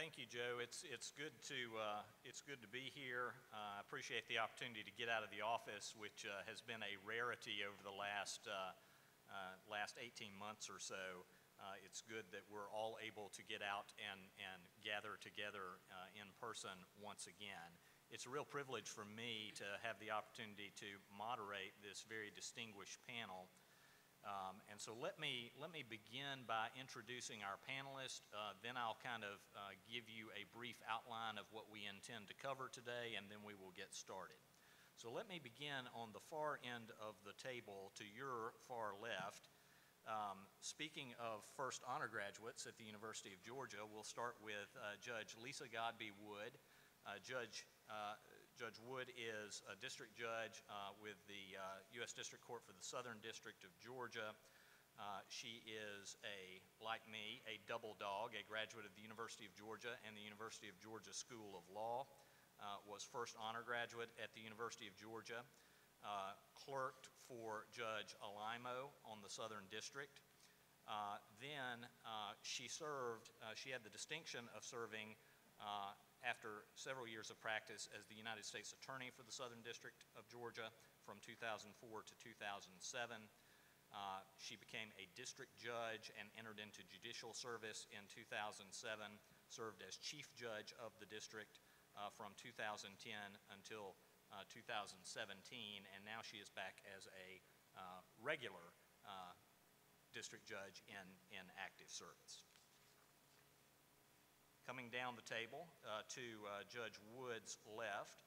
Thank you, Joe. It's, it's good to, uh, it's good to be here. Uh, I appreciate the opportunity to get out of the office, which uh, has been a rarity over the last, uh, uh, last 18 months or so. Uh, it's good that we're all able to get out and, and gather together uh, in person once again. It's a real privilege for me to have the opportunity to moderate this very distinguished panel. Um, and so let me, let me begin by introducing our panelists. Uh, then I'll kind of uh, give you a brief outline of what we intend to cover today, and then we will get started. So let me begin on the far end of the table to your far left. Um, speaking of first honor graduates at the University of Georgia, we'll start with uh, Judge Lisa Godbey Wood. Uh, Judge uh, Judge Wood is a district judge uh, with the uh, U.S. District Court for the Southern District of Georgia. Uh, she is a, like me, a double dog, a graduate of the University of Georgia and the University of Georgia School of Law. Uh, was first honor graduate at the University of Georgia. Uh, clerked for Judge Alaimo on the Southern District. Uh, then she served, she had the distinction of serving after several years of practice as the United States Attorney for the Southern District of Georgia from 2004 to 2007. Uh, she became a district judge and entered into judicial service in 2007, served as chief judge of the district uh, from 2010 until uh, 2017, and now she is back as a uh, regular uh, district judge in, in active service. Coming down the table uh, to uh, Judge Wood's left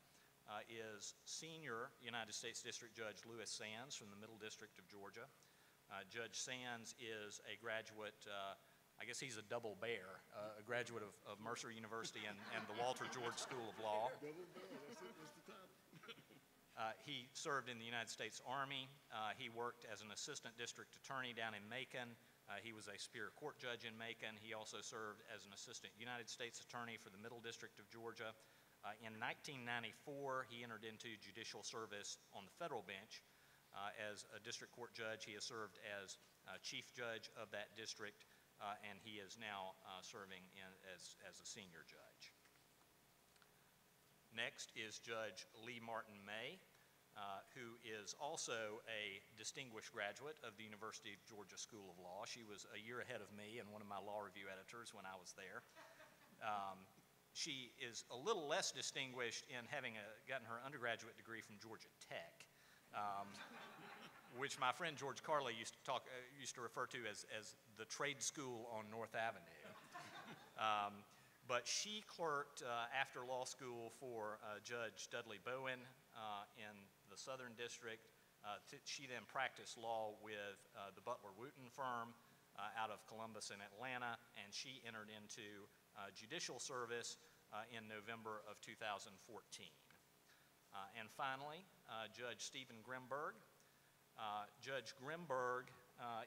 uh, is senior United States District Judge Louis Sands from the Middle District of Georgia. Uh, Judge Sands is a graduate, uh, I guess he's a double bear, uh, a graduate of, of Mercer University and, and, the Walter George School of Law. he served in the United States Army. he worked as an assistant district attorney down in Macon. Uh, he was a Superior Court judge in Macon. He also served as an assistant United States attorney for the Middle District of Georgia. Uh, in 1994, he entered into judicial service on the federal bench. Uh, as a district court judge, he has served as uh, chief judge of that district, uh, and he is now uh, serving in, as, as a senior judge. Next is Judge Leigh Martin May. Uh, who is also a distinguished graduate of the University of Georgia School of Law. She was a year ahead of me and one of my law review editors when I was there. Um, she is a little less distinguished in having a, gotten her undergraduate degree from Georgia Tech, um, which my friend George Carley used to, talk, uh, used to refer to as, as the trade school on North Avenue. Um, but she clerked uh, after law school for uh, Judge Dudley Bowen uh, in the Southern District. Uh, she then practiced law with uh, the Butler Wooten firm uh, out of Columbus and Atlanta, and she entered into uh, judicial service uh, in November of 2014. and finally, Judge Steven Grimberg. Judge Grimberg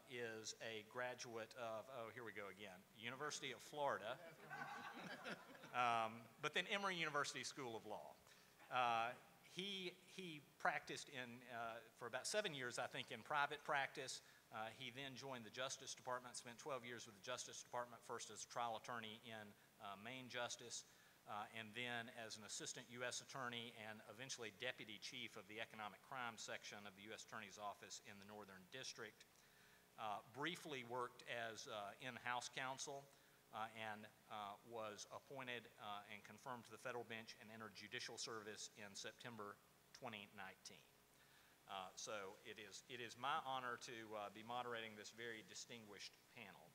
is a graduate of, oh, here we go again, University of Florida, um, but then Emory University School of Law. Uh, he, he practiced in, uh, for about seven years, I think, in private practice. Uh, he then joined the Justice Department, spent 12 years with the Justice Department, first as a trial attorney in uh, Main Justice, uh, and then as an assistant U.S. attorney and eventually deputy chief of the economic crime section of the U.S. Attorney's Office in the Northern District. Uh, briefly worked as uh, in-house counsel and uh, was appointed uh, and confirmed to the federal bench and entered judicial service in September 2019. Uh, so it is, it is my honor to uh, be moderating this very distinguished panel.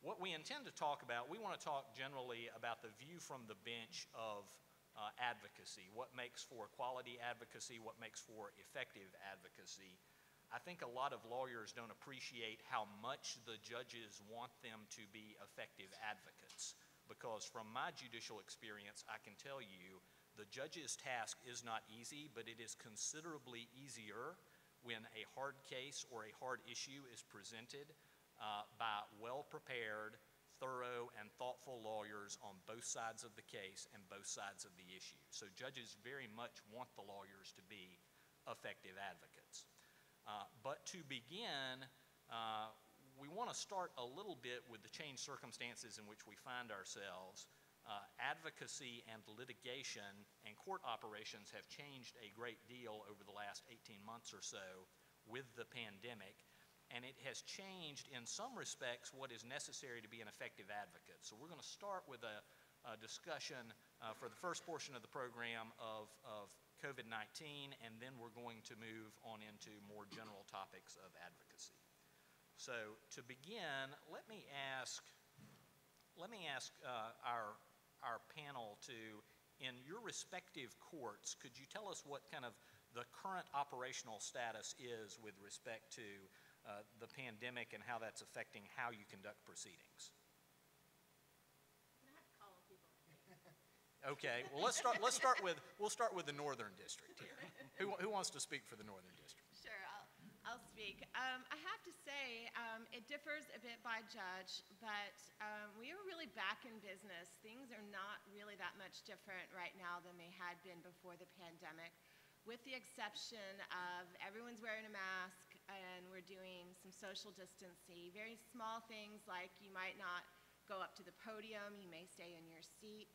What we intend to talk about, we want to talk generally about the view from the bench of uh, advocacy, what makes for quality advocacy, what makes for effective advocacy, I think a lot of lawyers don't appreciate how much the judges want them to be effective advocates. Because from my judicial experience, I can tell you the judge's task is not easy, but it is considerably easier when a hard case or a hard issue is presented uh, by well prepared, thorough, and thoughtful lawyers on both sides of the case and both sides of the issue. So judges very much want the lawyers to be effective advocates. Uh, but to begin, uh, we want to start a little bit with the changed circumstances in which we find ourselves. uh, advocacy and litigation and court operations have changed a great deal over the last 18 months or so with the pandemic, and it has changed in some respects what is necessary to be an effective advocate. So we're going to start with a, a discussion uh, for the first portion of the program of, of COVID-19, and then we're going to move on into more general topics of advocacy. So to begin, let me ask, let me ask uh, our, our panel to, in your respective courts, could you tell us what kind of the current operational status is with respect to uh, the pandemic and how that's affecting how you conduct proceedings? Okay, well, let's start, let's start with, we'll start with the Northern District here. Who, who wants to speak for the Northern District? Sure, I'll, I'll speak. Um, I have to say, um, it differs a bit by judge, but um, we are really back in business. Things are not really that much different right now than they had been before the pandemic, with the exception of everyone's wearing a mask and we're doing some social distancing. Very small things like you might not go up to the podium, you may stay in your seat.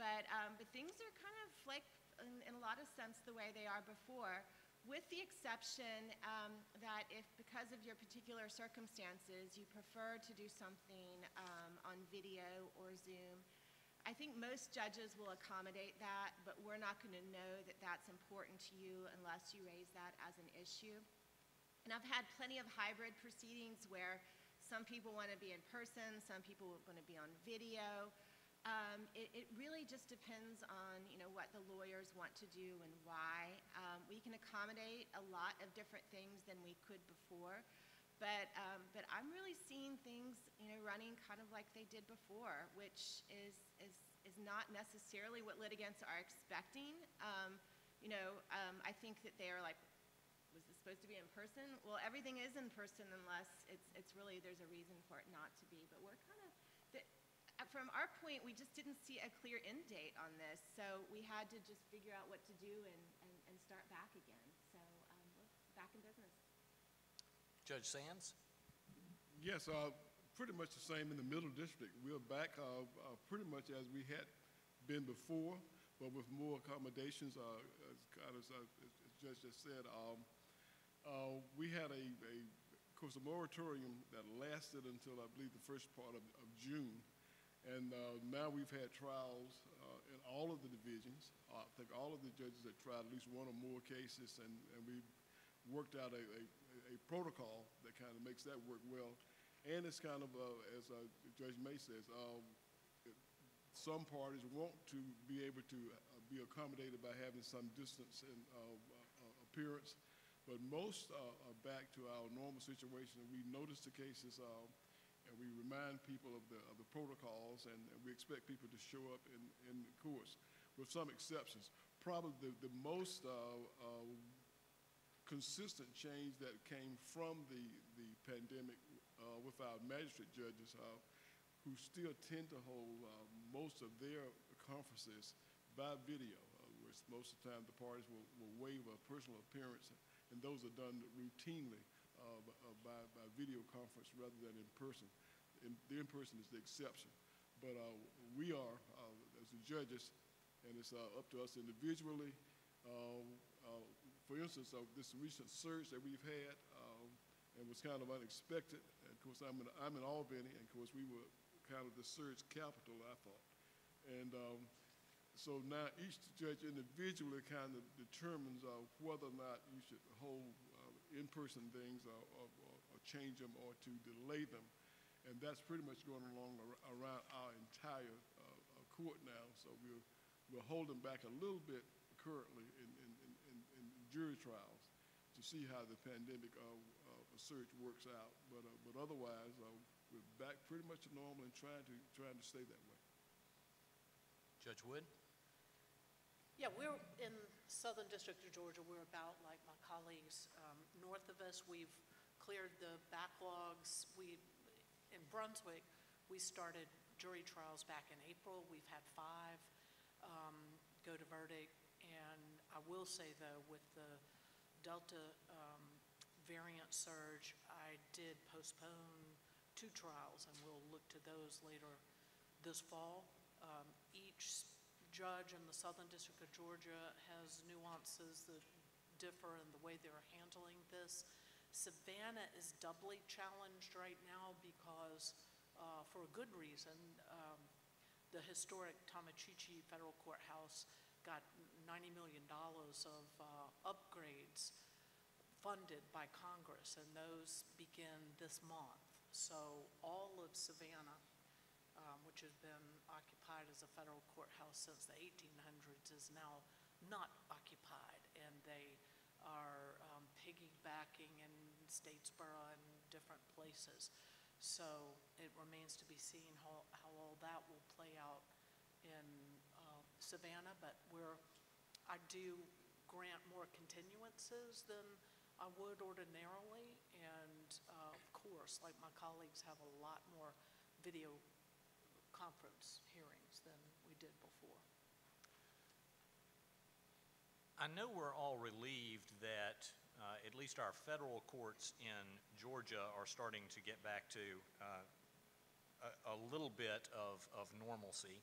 But, um, but things are kind of like, in, in, a lot of sense, the way they are before, with the exception um, that if, because of your particular circumstances, you prefer to do something um, on video or Zoom, I think most judges will accommodate that, but we're not going to know that that's important to you unless you raise that as an issue. And I've had plenty of hybrid proceedings where some people want to be in person, some people want to be on video. Um, it, it, really just depends on you know what the lawyers want to do and why. Um, we can accommodate a lot of different things than we could before, but um, but I'm really seeing things you know running kind of like they did before, which is is is not necessarily what litigants are expecting. Um, you know, um, I think that they are like. Was this supposed to be in person? Well, everything is in person unless it's, it's really, there's a reason for it not to be. But we're kind of, from our point, we just didn't see a clear end date on this, so we had to just figure out what to do and, and, and start back again. So um, we're back in business. Judge Sands? Yes, uh, pretty much the same in the Middle District. We're back uh, uh, pretty much as we had been before, but with more accommodations. Uh, as, as, as, Judge just said, um, uh, we had a, a, of course, a moratorium that lasted until I believe the first part of, of June. And uh, now we've had trials uh, in all of the divisions. Uh, I think all of the judges have tried at least one or more cases, and, and we've worked out a, a, a, protocol that kind of makes that work well. And it's kind of, uh, as uh, Judge May says, um, some parties want to be able to uh, be accommodated by having some distance in appearance, but most are back to our normal situation. We notice the cases and we remind people of the, of the protocols, and, and, we expect people to show up in, in the course, with some exceptions. Probably the, the most uh, uh, consistent change that came from the, the pandemic uh, with our magistrate judges, uh, who still tend to hold uh, most of their conferences by video, uh, where most of the time the parties will, will waive a personal appearance, and those are done routinely by, by video conference rather than in person in, the in-person is the exception. But uh, we are, uh, as the judges, and it's uh, up to us individually. Um, uh, for instance, this recent surge that we've had, um, and was kind of unexpected. And of course, I'm in, I'm in Albany, and of course, we were kind of the surge capital, I thought. And um, so now each judge individually kind of determines uh, whether or not you should hold uh, in-person things or, or, or, change them or to delay them. And that's pretty much going along ar around our entire uh, uh, court now. So we're, we're holding back a little bit currently in, in, in, in jury trials to see how the pandemic uh, uh, surge works out. But, uh, but otherwise, uh, we're back pretty much to normal and trying to, trying to stay that way. Judge Wood? Yeah, we're in Southern District of Georgia. We're about like my colleagues um, north of us. We've cleared the backlogs. We in Brunswick, we started jury trials back in April. We've had five um, go to verdict. And I will say, though, with the Delta um, variant surge, I did postpone two trials, and we'll look to those later this fall. Um, Each judge in the Southern District of Georgia has nuances that differ in the way they're handling this. Savannah is doubly challenged right now because, uh, for a good reason, um, the historic Tomochichi Federal Courthouse got $90 million of uh, upgrades funded by Congress, and those begin this month. So all of Savannah, um, which has been occupied as a federal courthouse since the 1800s, is now not occupied, and they are um, piggybacking in Statesboro and different places. So it remains to be seen how, how all that will play out in uh, Savannah, but we're, I do grant more continuances than I would ordinarily, and uh, of course, like my colleagues, have a lot more video conference hearings than we did before. I know we're all relieved that uh, at least our federal courts in Georgia are starting to get back to uh, a, a little bit of, of normalcy,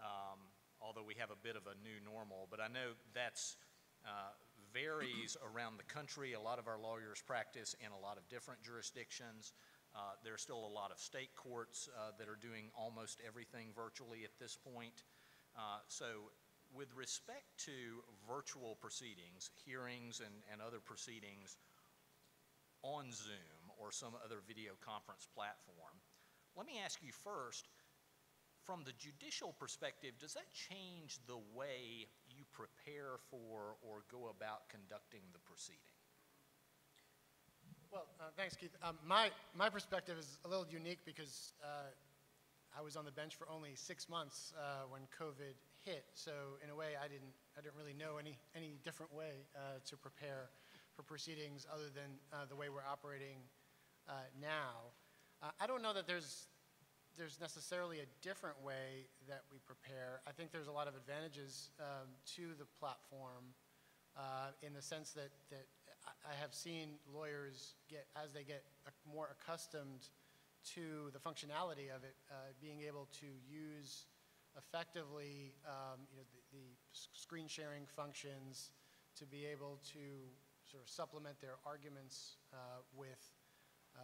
um, although we have a bit of a new normal. But I know that's uh, varies around the country. A lot of our lawyers practice in a lot of different jurisdictions. Uh, there are still a lot of state courts uh, that are doing almost everything virtually at this point. Uh, so with respect to virtual proceedings, hearings and, and other proceedings on Zoom or some other video conference platform, let me ask you first, from the judicial perspective, does that change the way you prepare for or go about conducting the proceeding? Well, uh, thanks, Keith. Um, my, my perspective is a little unique because uh, I was on the bench for only six months uh, when COVID hit. So in a way, I didn't, I didn't really know any, any different way uh, to prepare for proceedings other than uh, the way we're operating uh, now. I don't know that there's, there's necessarily a different way that we prepare. I think there's a lot of advantages um, to the platform in the sense that, that I have seen lawyers get, as they get more accustomed to the functionality of it, uh, being able to use effectively, um, you know, the, the, screen sharing functions to be able to sort of supplement their arguments uh, with uh,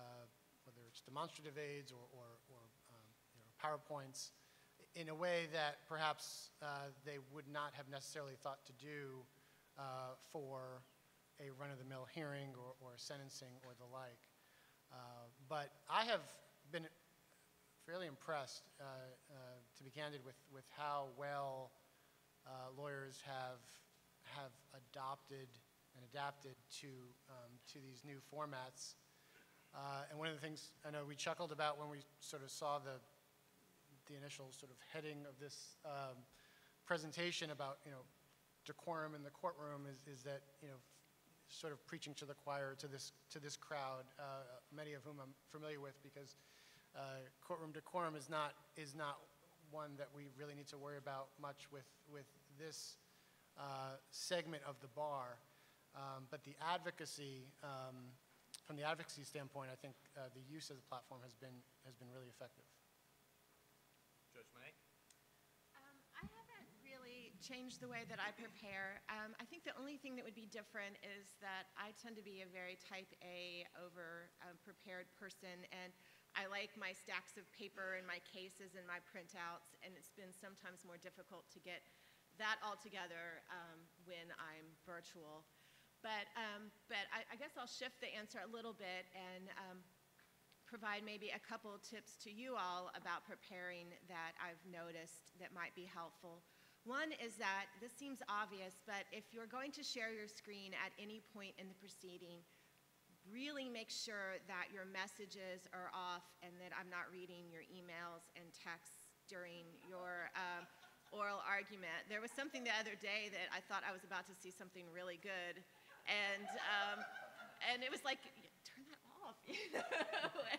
whether it's demonstrative aids or, or, or um, you know, PowerPoints in a way that perhaps uh, they would not have necessarily thought to do uh, for a run-of-the-mill hearing or, or sentencing or the like. Uh, but I have been fairly impressed, uh, uh, to be candid, with, with how well uh, lawyers have, have adopted and adapted to, um, to these new formats. Uh, and one of the things I know we chuckled about when we sort of saw the, the initial sort of heading of this um, presentation about, you know, decorum in the courtroom is, is that, you know, sort of preaching to the choir to this, to this crowd, uh, many of whom I'm familiar with because uh, courtroom decorum is not, is not one that we really need to worry about much with, with this uh, segment of the bar. Um, but the advocacy, um, from the advocacy standpoint, I think uh, the use of the platform has been, has been really effective. Judge May? Change the way that I prepare. Um, I think the only thing that would be different is that I tend to be a very type A over um, prepared person and I like my stacks of paper and my cases and my printouts and it's been sometimes more difficult to get that all together um, when I'm virtual. But, um, but I, I, guess I'll shift the answer a little bit and um, provide maybe a couple tips to you all about preparing that I've noticed that might be helpful. One is that this seems obvious, but if you're going to share your screen at any point in the proceeding, really make sure that your messages are off and that I'm not reading your emails and texts during your um, oral argument. There was something the other day that I thought I was about to see something really good, and um, and it was like, turn that off, you know.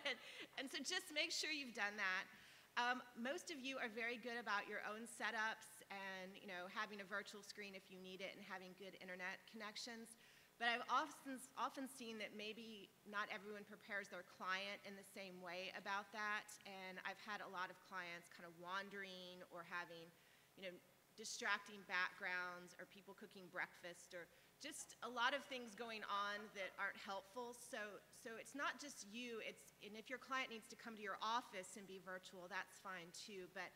and, and so just make sure you've done that. Um, most of you are very good about your own setups and you know having a virtual screen if you need it and having good internet connections. But I've often, often seen that maybe not everyone prepares their client in the same way about that. And I've had a lot of clients kind of wandering or having, you know, distracting backgrounds or people cooking breakfast or just a lot of things going on that aren't helpful. So, so it's not just you. It's and if your client needs to come to your office and be virtual, that's fine too. But,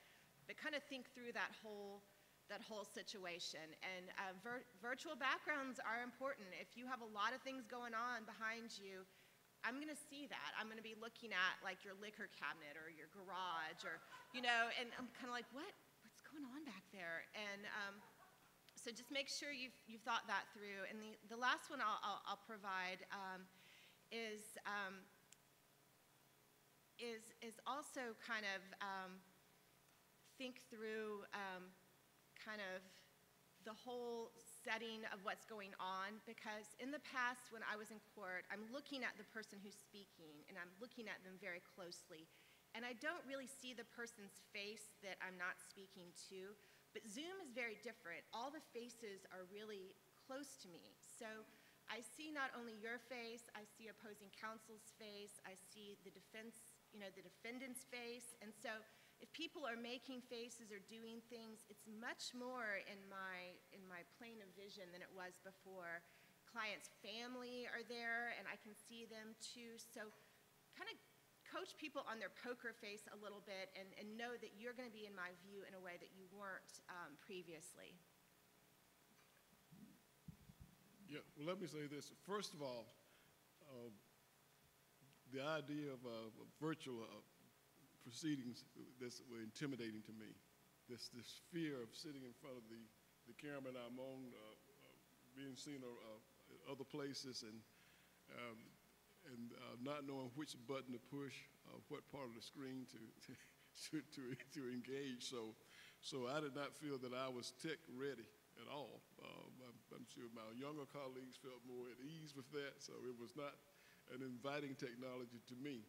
but kind of think through that whole that whole situation. And uh, vir- virtual backgrounds are important. If you have a lot of things going on behind you, I'm going to see that. I'm going to be looking at like your liquor cabinet or your garage or, you know, and I'm kind of like, what? What's going on back there? And um, so just make sure you've, you've thought that through. And the, the last one I'll, I'll, I'll provide um, is, um, is, is also kind of um, think through um, kind of the whole setting of what's going on because in the past when I was in court, I'm looking at the person who's speaking and I'm looking at them very closely. And I don't really see the person's face that I'm not speaking to. But Zoom is very different. All the faces are really close to me. So I see not only your face, I see opposing counsel's face, I see the defense, you know, the defendant's face. And so if people are making faces or doing things, it's much more in my, in my plane of vision than it was before. Clients' family are there, and I can see them too. So kind of coach people on their poker face a little bit and, and know that you're going to be in my view in a way that you weren't um, previously. Yeah, well, let me say this. First of all, uh, the idea of uh, virtual uh, proceedings that were intimidating to me. This, this fear of sitting in front of the, the camera and I'm on, uh, uh, being seen uh, at other places and, um, and uh, not knowing which button to push, uh, what part of the screen to, to, to, to, engage. So, so I did not feel that I was tech ready at all. Uh, I'm, I'm sure my younger colleagues felt more at ease with that, so it was not an inviting technology to me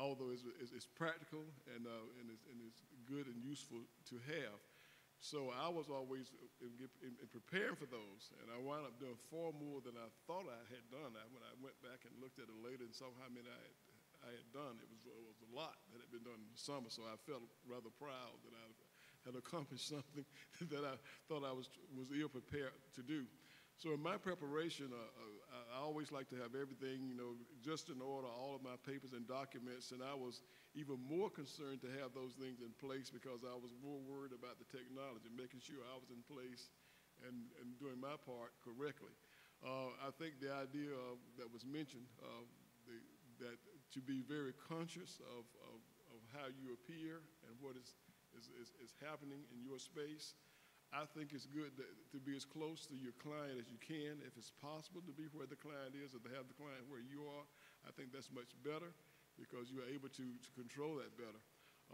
although it's, it's, practical and, uh, and, it's, and it's good and useful to have. So I was always in, in, in, preparing for those, and I wound up doing far more than I thought I had done. I, when I went back and looked at it later and saw how many I had, I had done, it was, it was a lot that had been done in the summer, so I felt rather proud that I had accomplished something that I thought I was, was ill prepared to do. So in my preparation, uh, uh, always like to have everything, you know, just in order, all of my papers and documents, and I was even more concerned to have those things in place because I was more worried about the technology, making sure I was in place and, and doing my part correctly. Uh, I think the idea of, that was mentioned, uh, the, that to be very conscious of, of, of, how you appear and what is, is, is, is happening in your space, I think it's good to, to, be as close to your client as you can. If it's possible to be where the client is or to have the client where you are, I think that's much better because you are able to, to control that better.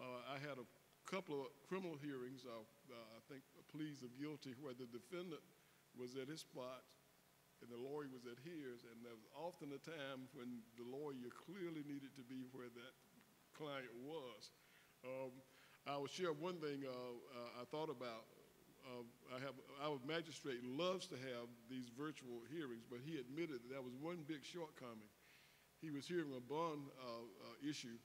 Uh, I had a couple of criminal hearings, uh, uh, I think pleas of guilty, where the defendant was at his spot and the lawyer was at his, and there was often a time when the lawyer clearly needed to be where that client was. Um, I will share one thing uh, uh, I thought about uh, I have, our magistrate loves to have these virtual hearings, but he admitted that that was one big shortcoming. He was hearing a bond uh, uh, issue,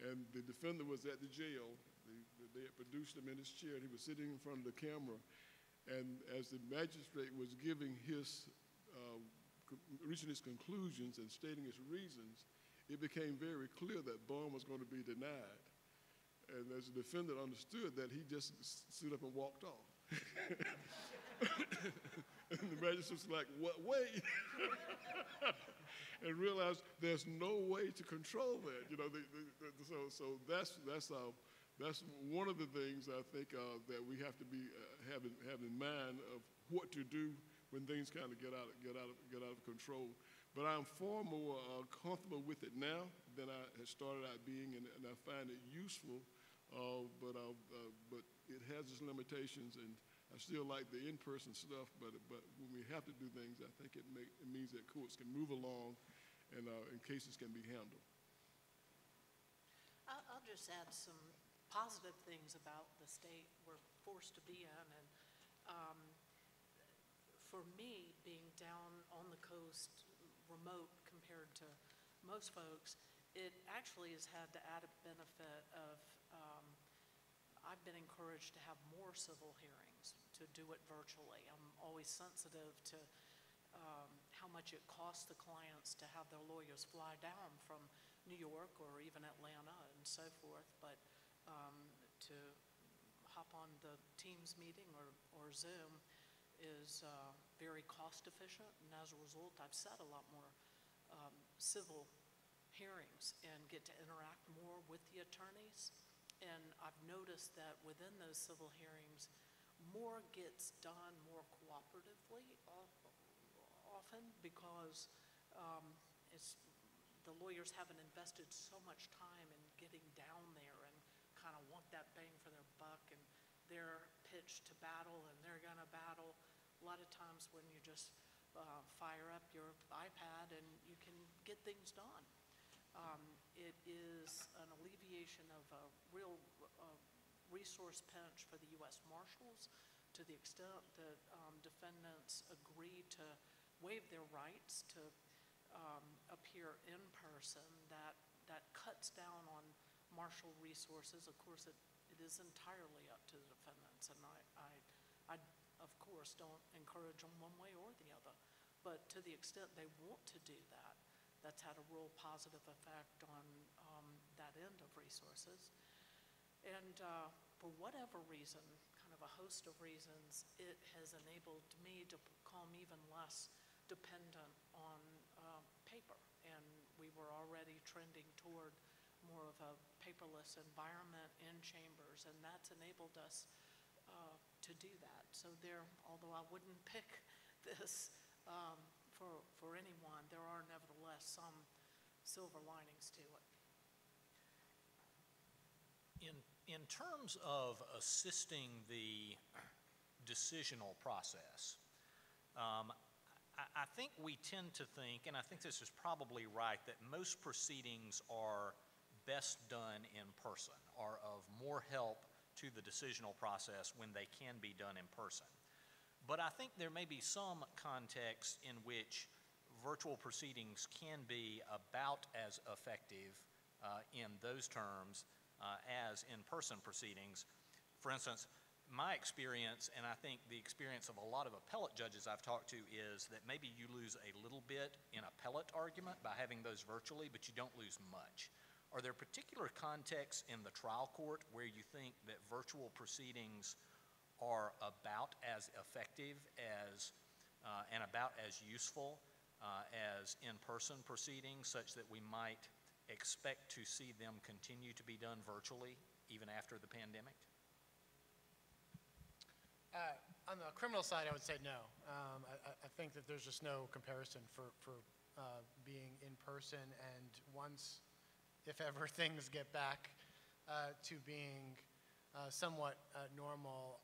and the defendant was at the jail. The, they had produced him in his chair, and he was sitting in front of the camera. And as the magistrate was giving his, uh, reaching his conclusions and stating his reasons, it became very clear that bond was going to be denied. And as the defendant understood that, he just stood up and walked off. and the magistrate was like, what way? and realized there's no way to control that. You know, the, the, the, so, so that's, that's, uh, that's one of the things I think uh, that we have to be uh, have, in, have in mind of what to do when things kind of get out, get out, of, get out of control. But I'm far more uh, comfortable with it now than I had started out being, and, and I find it useful uh, but, uh, but it has its limitations, and I still like the in-person stuff, but, but when we have to do things, I think it, make, it means that courts can move along and, uh, and cases can be handled. I'll, I'll just add some positive things about the state we're forced to be in. And um, for me, being down on the coast, remote compared to most folks, it actually has had the added benefit of, um, I've been encouraged to have more civil hearings, to do it virtually. I'm always sensitive to um, how much it costs the clients to have their lawyers fly down from New York or even Atlanta and so forth, but um, to hop on the Teams meeting or, or Zoom is uh, very cost efficient, and as a result, I've sat a lot more um, civil hearings and get to interact more with the attorneys. And I've noticed that within those civil hearings, more gets done more cooperatively often because um, it's, the lawyers haven't invested so much time in getting down there and kind of want that bang for their buck and they're pitched to battle and they're gonna battle. A lot of times when you just uh, fire up your iPad and you can get things done. Um, It is an alleviation of a real uh, resource pinch for the U.S. Marshals to the extent that um, defendants agree to waive their rights to um, appear in person, that, that cuts down on marshal resources. Of course, it, it is entirely up to the defendants, and I, I, I, of course, don't encourage them one way or the other. But to the extent they want to do that, that's had a real positive effect on um, that end of resources. And uh, for whatever reason, kind of a host of reasons, it has enabled me to become even less dependent on uh, paper. And we were already trending toward more of a paperless environment in chambers, and that's enabled us uh, to do that. So there, although I wouldn't pick this um, for, for anyone, there are nevertheless some silver linings to it. In, in terms of assisting the decisional process, um, I, I think we tend to think, and I think this is probably right, that most proceedings are best done in person, are of more help to the decisional process when they can be done in person. But I think there may be some contexts in which virtual proceedings can be about as effective uh, in those terms uh, as in-person proceedings. For instance, my experience, and I think the experience of a lot of appellate judges I've talked to, is that maybe you lose a little bit in appellate argument by having those virtually, but you don't lose much. Are there particular contexts in the trial court where you think that virtual proceedings are about as effective as, uh, and about as useful uh, as in-person proceedings, such that we might expect to see them continue to be done virtually even after the pandemic? Uh, On the criminal side, I would say no. Um, I I- think that there's just no comparison for, for uh, being in person, and once, if ever, things get back uh, to being uh, somewhat normal,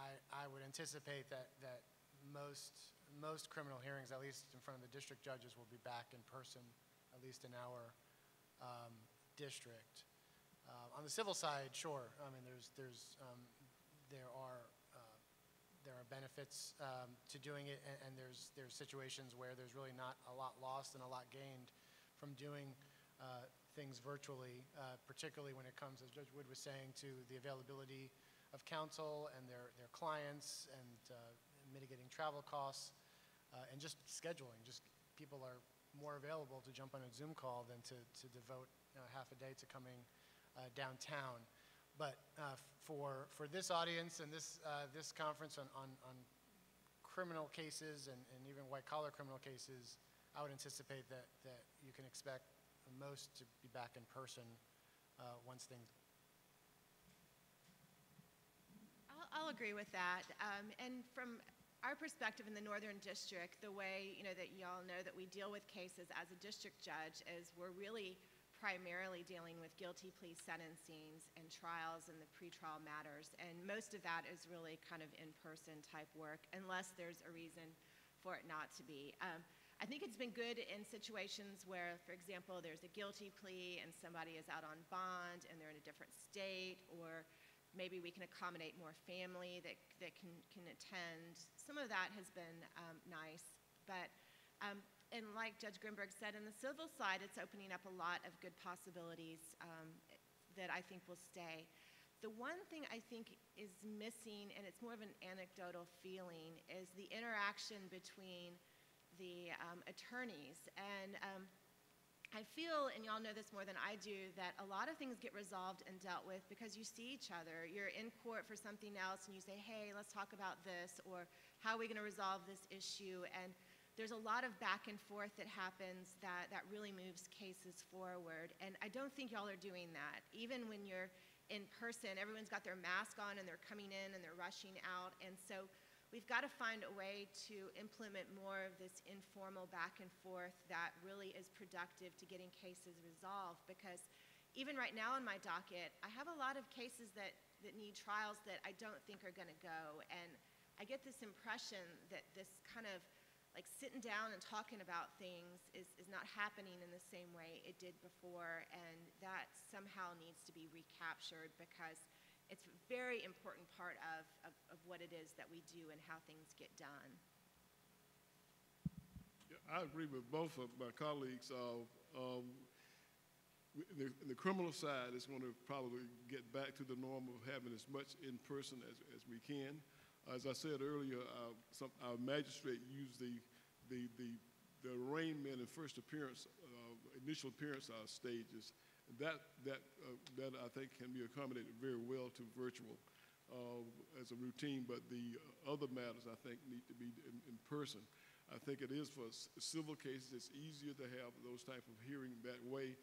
I, I would anticipate that, that most, most criminal hearings, at least in front of the district judges, will be back in person, at least in our um, district. Uh, On the civil side, sure, I mean, there's, there's, um, there are, uh, there are benefits um, to doing it, and, and there's, there's situations where there's really not a lot lost and a lot gained from doing uh, things virtually, uh, particularly when it comes, as Judge Wood was saying, to the availability of counsel and their, their clients and uh, mitigating travel costs, uh, and just scheduling, just people are more available to jump on a Zoom call than to, to devote uh, half a day to coming uh, downtown. But for, for this audience and this, this conference on, on, on criminal cases and, and even white-collar criminal cases, I would anticipate that, that you can expect most to be back in person uh, once things I'll, agree with that. Um, and from our perspective in the Northern District, the way, you know, that y'all know that we deal with cases as a district judge is we're really primarily dealing with guilty plea sentencings and trials and the pretrial matters. And most of that is really kind of in-person type work, unless there's a reason for it not to be. Um, I think it's been good in situations where, for example, there's a guilty plea and somebody is out on bond and they're in a different state, or maybe we can accommodate more family that, that can, can attend. Some of that has been um, nice, but, um, and like Judge Grimberg said, in the civil side, it's opening up a lot of good possibilities um, that I think will stay. The one thing I think is missing, and it's more of an anecdotal feeling, is the interaction between the um, attorneys. And um, I feel, and y'all know this more than I do, that a lot of things get resolved and dealt with because you see each other. You're in court for something else and you say, hey, let's talk about this, or how are we going to resolve this issue? And there's a lot of back and forth that happens that, that really moves cases forward. And I don't think y'all are doing that. Even when you're in person, everyone's got their mask on and they're coming in and they're rushing out. And so we've got to find a way to implement more of this informal back and forth that really is productive to getting cases resolved because even right now on my docket, I have a lot of cases that, that need trials that I don't think are going to go. And I get this impression that this kind of like sitting down and talking about things is, is not happening in the same way it did before. And that somehow needs to be recaptured because it's a very important part of, of, of what it is that we do and how things get done. Yeah, I agree with both of my colleagues. Uh, um, the, the criminal side, is going to probably get back to the norm of having as much in person as, as we can. As I said earlier, uh, some, our magistrate used the, the, the, the arraignment and first appearance, uh, initial appearance uh, stages. That, that, uh, that I think can be accommodated very well to virtual uh, as a routine, but the other matters I think need to be in, in person. I think it is for civil cases, it's easier to have those type of hearing that way.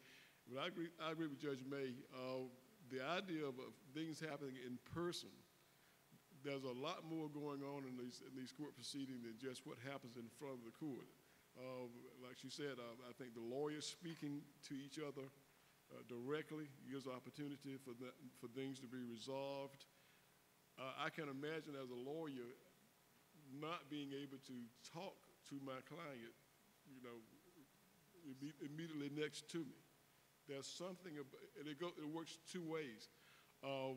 But I agree, I agree with Judge May. Uh, the idea of, of things happening in person, there's a lot more going on in these, in these court proceedings than just what happens in front of the court. Uh, like she said, uh, I think the lawyers speaking to each other uh, directly gives opportunity for, that, for things to be resolved. Uh, I can imagine as a lawyer not being able to talk to my client, you know, imme- immediately next to me. There's something, ab- and it, go, it works two ways. Um,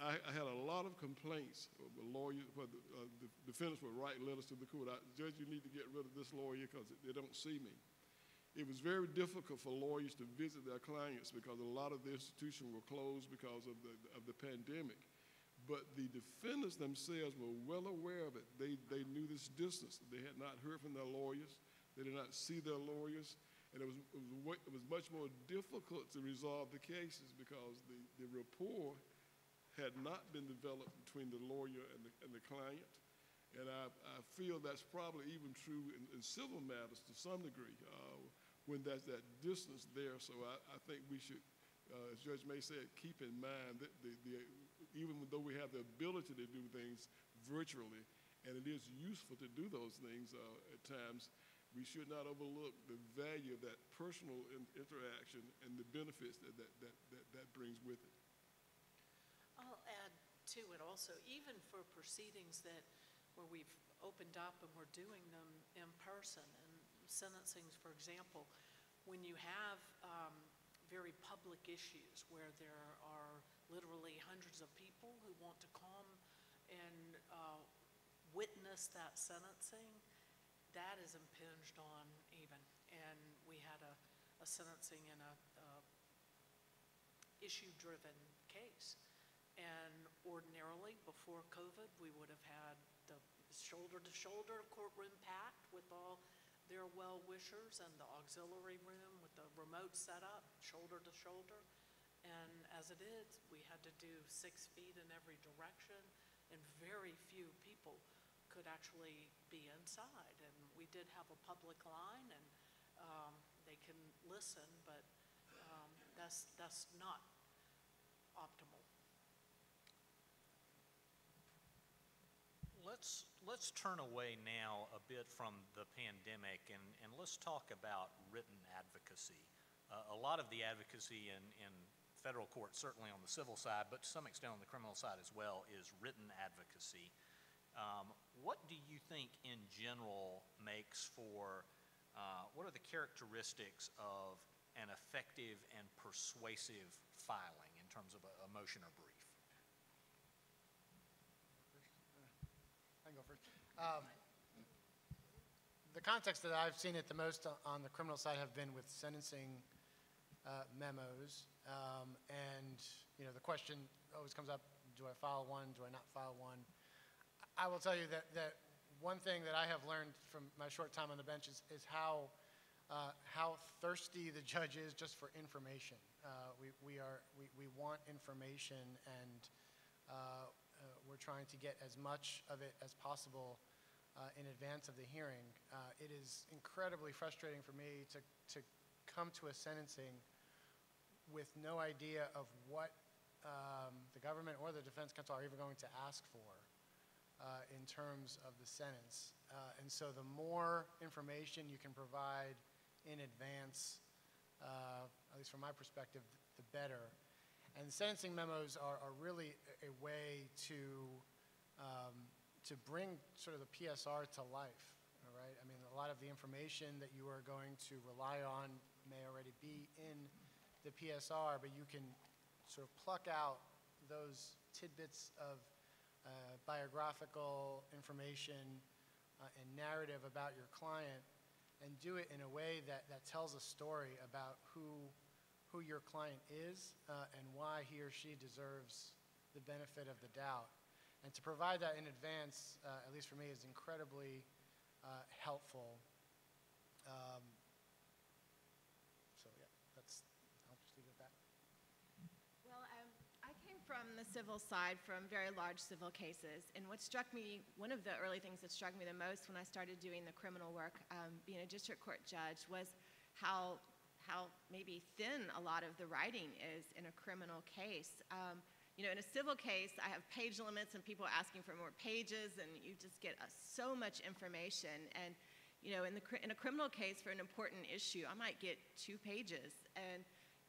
I, I had a lot of complaints the lawyers, where the, uh, the defendants would write letters to the court. I, Judge, you need to get rid of this lawyer because they don't see me. It was very difficult for lawyers to visit their clients because a lot of the institutions were closed because of the, of the pandemic. But the defendants themselves were well aware of it. They, they knew this distance. They had not heard from their lawyers. They did not see their lawyers. And it was, it was, it was much more difficult to resolve the cases because the, the rapport had not been developed between the lawyer and the, and the client. And I, I feel that's probably even true in, in civil matters to some degree uh, when there's that distance there. So I, I think we should, uh, as Judge May said, keep in mind that the, the, even though we have the ability to do things virtually, and it is useful to do those things uh, at times, we should not overlook the value of that personal in- interaction and the benefits that that, that, that that brings with it. I'll add to it also, even for proceedings that, where we've opened up and we're doing them in person, and sentencings, for example, when you have um, very public issues where there are literally hundreds of people who want to come and uh, witness that sentencing, that is impinged on even. And we had a, a sentencing in a, a issue-driven case. And ordinarily, before COVID, we would have had the shoulder-to-shoulder courtroom packed with all their well-wishers and the auxiliary room with the remote setup, shoulder-to-shoulder. And as it is, we had to do six feet in every direction, and very few people could actually be inside. And we did have a public line, and um, they can listen, but um, that's, that's not optimal. Let's, let's turn away now a bit from the pandemic and, and let's talk about written advocacy. Uh, a lot of the advocacy in, in federal court, certainly on the civil side, but to some extent on the criminal side as well, is written advocacy. Um, what do you think in general makes for, uh, what are the characteristics of an effective and persuasive filing in terms of a, a motion? motion or brief. I can go first. Um, The context that I've seen it the most on the criminal side have been with sentencing uh, memos. Um, And, you know, the question always comes up, do I file one, do I not file one? I will tell you that, that one thing that I have learned from my short time on the bench is, is how, uh, how thirsty the judge is just for information. Uh, we, we are, we, we want information and uh, uh, we're trying to get as much of it as possible uh, in advance of the hearing. Uh, it is incredibly frustrating for me to, to come to a sentencing with no idea of what um, the government or the defense counsel are even going to ask for uh, in terms of the sentence. Uh, and so the more information you can provide in advance, uh, at least from my perspective, the better. And sentencing memos are, are really a, way to, um, to bring sort of the PSR to life, all right? I mean, a lot of the information that you are going to rely on may already be in the PSR, but you can sort of pluck out those tidbits of uh, biographical information uh, and narrative about your client and do it in a way that, that tells a story about who, who your client is uh, and why he or she deserves the benefit of the doubt. And to provide that in advance, uh, at least for me, is incredibly uh, helpful. Um, so, yeah, that's, I'll just leave it at that. Well, um, I came from the civil side, from very large civil cases, and what struck me, one of the early things that struck me the most when I started doing the criminal work, um, being a district court judge, was how how maybe thin a lot of the writing is in a criminal case. Um, you know, in a civil case, I have page limits and people asking for more pages, and you just get uh, so much information. And you know, in the in a criminal case for an important issue, I might get two pages. And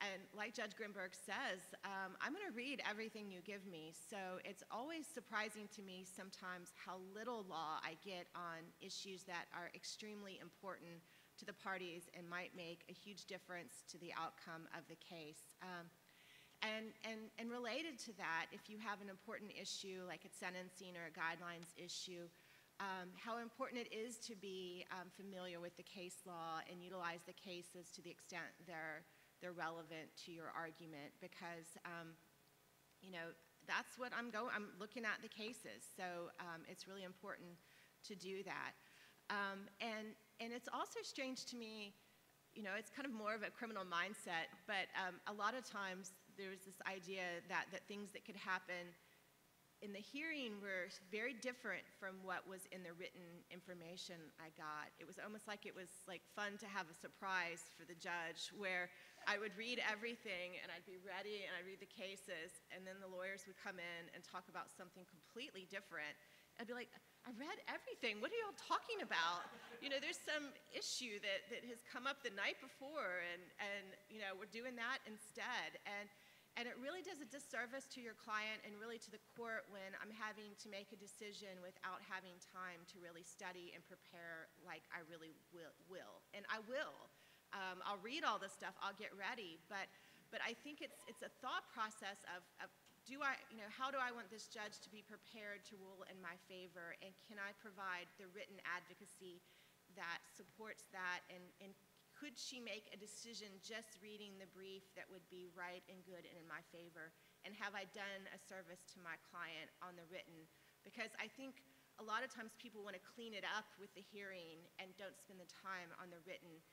and like Judge Grimberg says, um, I'm going to read everything you give me. So it's always surprising to me sometimes how little law I get on issues that are extremely important to the parties and might make a huge difference to the outcome of the case. Um, and, and, and related to that, if you have an important issue like a sentencing or a guidelines issue, um, how important it is to be um, familiar with the case law and utilize the cases to the extent they're, they're relevant to your argument because, um, you know, that's what I'm going, I'm looking at the cases. So um, it's really important to do that. Um, and, and it's also strange to me, you know, it's kind of more of a criminal mindset, but um, a lot of times there's this idea that, that things that could happen in the hearing were very different from what was in the written information I got. It was almost like it was like fun to have a surprise for the judge where I would read everything and I'd be ready and I'd read the cases and then the lawyers would come in and talk about something completely different. I'd be like, I read everything. What are y'all talking about? You know, there's some issue that, that has come up the night before and, and, you know, we're doing that instead. And, and it really does a disservice to your client and really to the court when I'm having to make a decision without having time to really study and prepare like I really will. will. And I will. Um, I'll read all this stuff, I'll get ready, but, but I think it's, it's a thought process of, of do I, you know, how do I want this judge to be prepared to rule in my favor? And can I provide the written advocacy that supports that? And, and could she make a decision just reading the brief that would be right and good and in my favor? And have I done a service to my client on the written? Because I think a lot of times people want to clean it up with the hearing and don't spend the time on the written.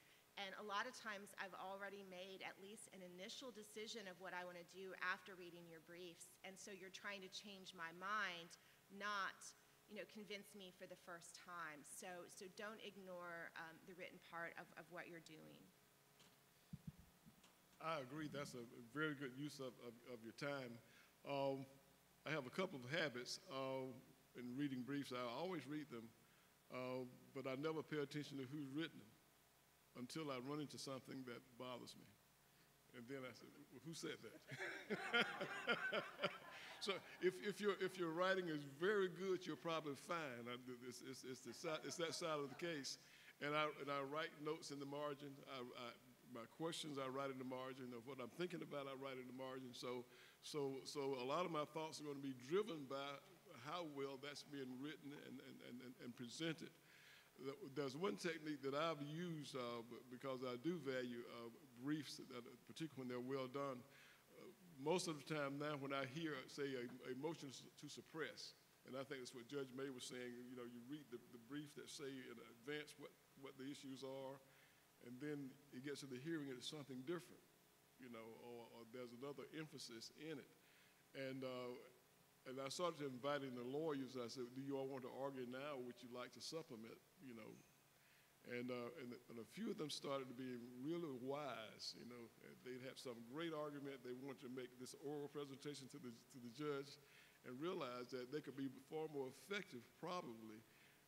And a lot of times I've already made at least an initial decision of what I want to do after reading your briefs. And so you're trying to change my mind, not you know, convince me for the first time. So, so don't ignore um, the written part of, of what you're doing. I agree. That's a very good use of, of, of your time. Um, I have a couple of habits uh, in reading briefs. I always read them, uh, but I never pay attention to who's written them until I run into something that bothers me. And then I said, well, who said that? so if, if, your, if your writing is very good, you're probably fine. I, it's, it's, it's, the, it's that side of the case. And I, and I write notes in the margin. I, I my questions I write in the margin, of what I'm thinking about I write in the margin. So, so, so a lot of my thoughts are going to be driven by how well that's being written and, and, and, and- and presented. There's one technique that I've used uh, because I do value uh, briefs, that, particularly when they're well done. Most of the time now, when I hear, say, a, a motion to suppress, and I think that's what Judge May was saying, you know, you read the, the briefs that say in advance what, what the issues are, and then it gets to the hearing and it's something different, you know, or, or there's another emphasis in it. And, uh, and I started inviting the lawyers. I said, "Do you all want to argue now, or would you like to supplement?" You know, and uh, and, and a few of them started to be really wise. You know, they'd have some great argument. They wanted to make this oral presentation to the to the judge, and realize that they could be far more effective, probably,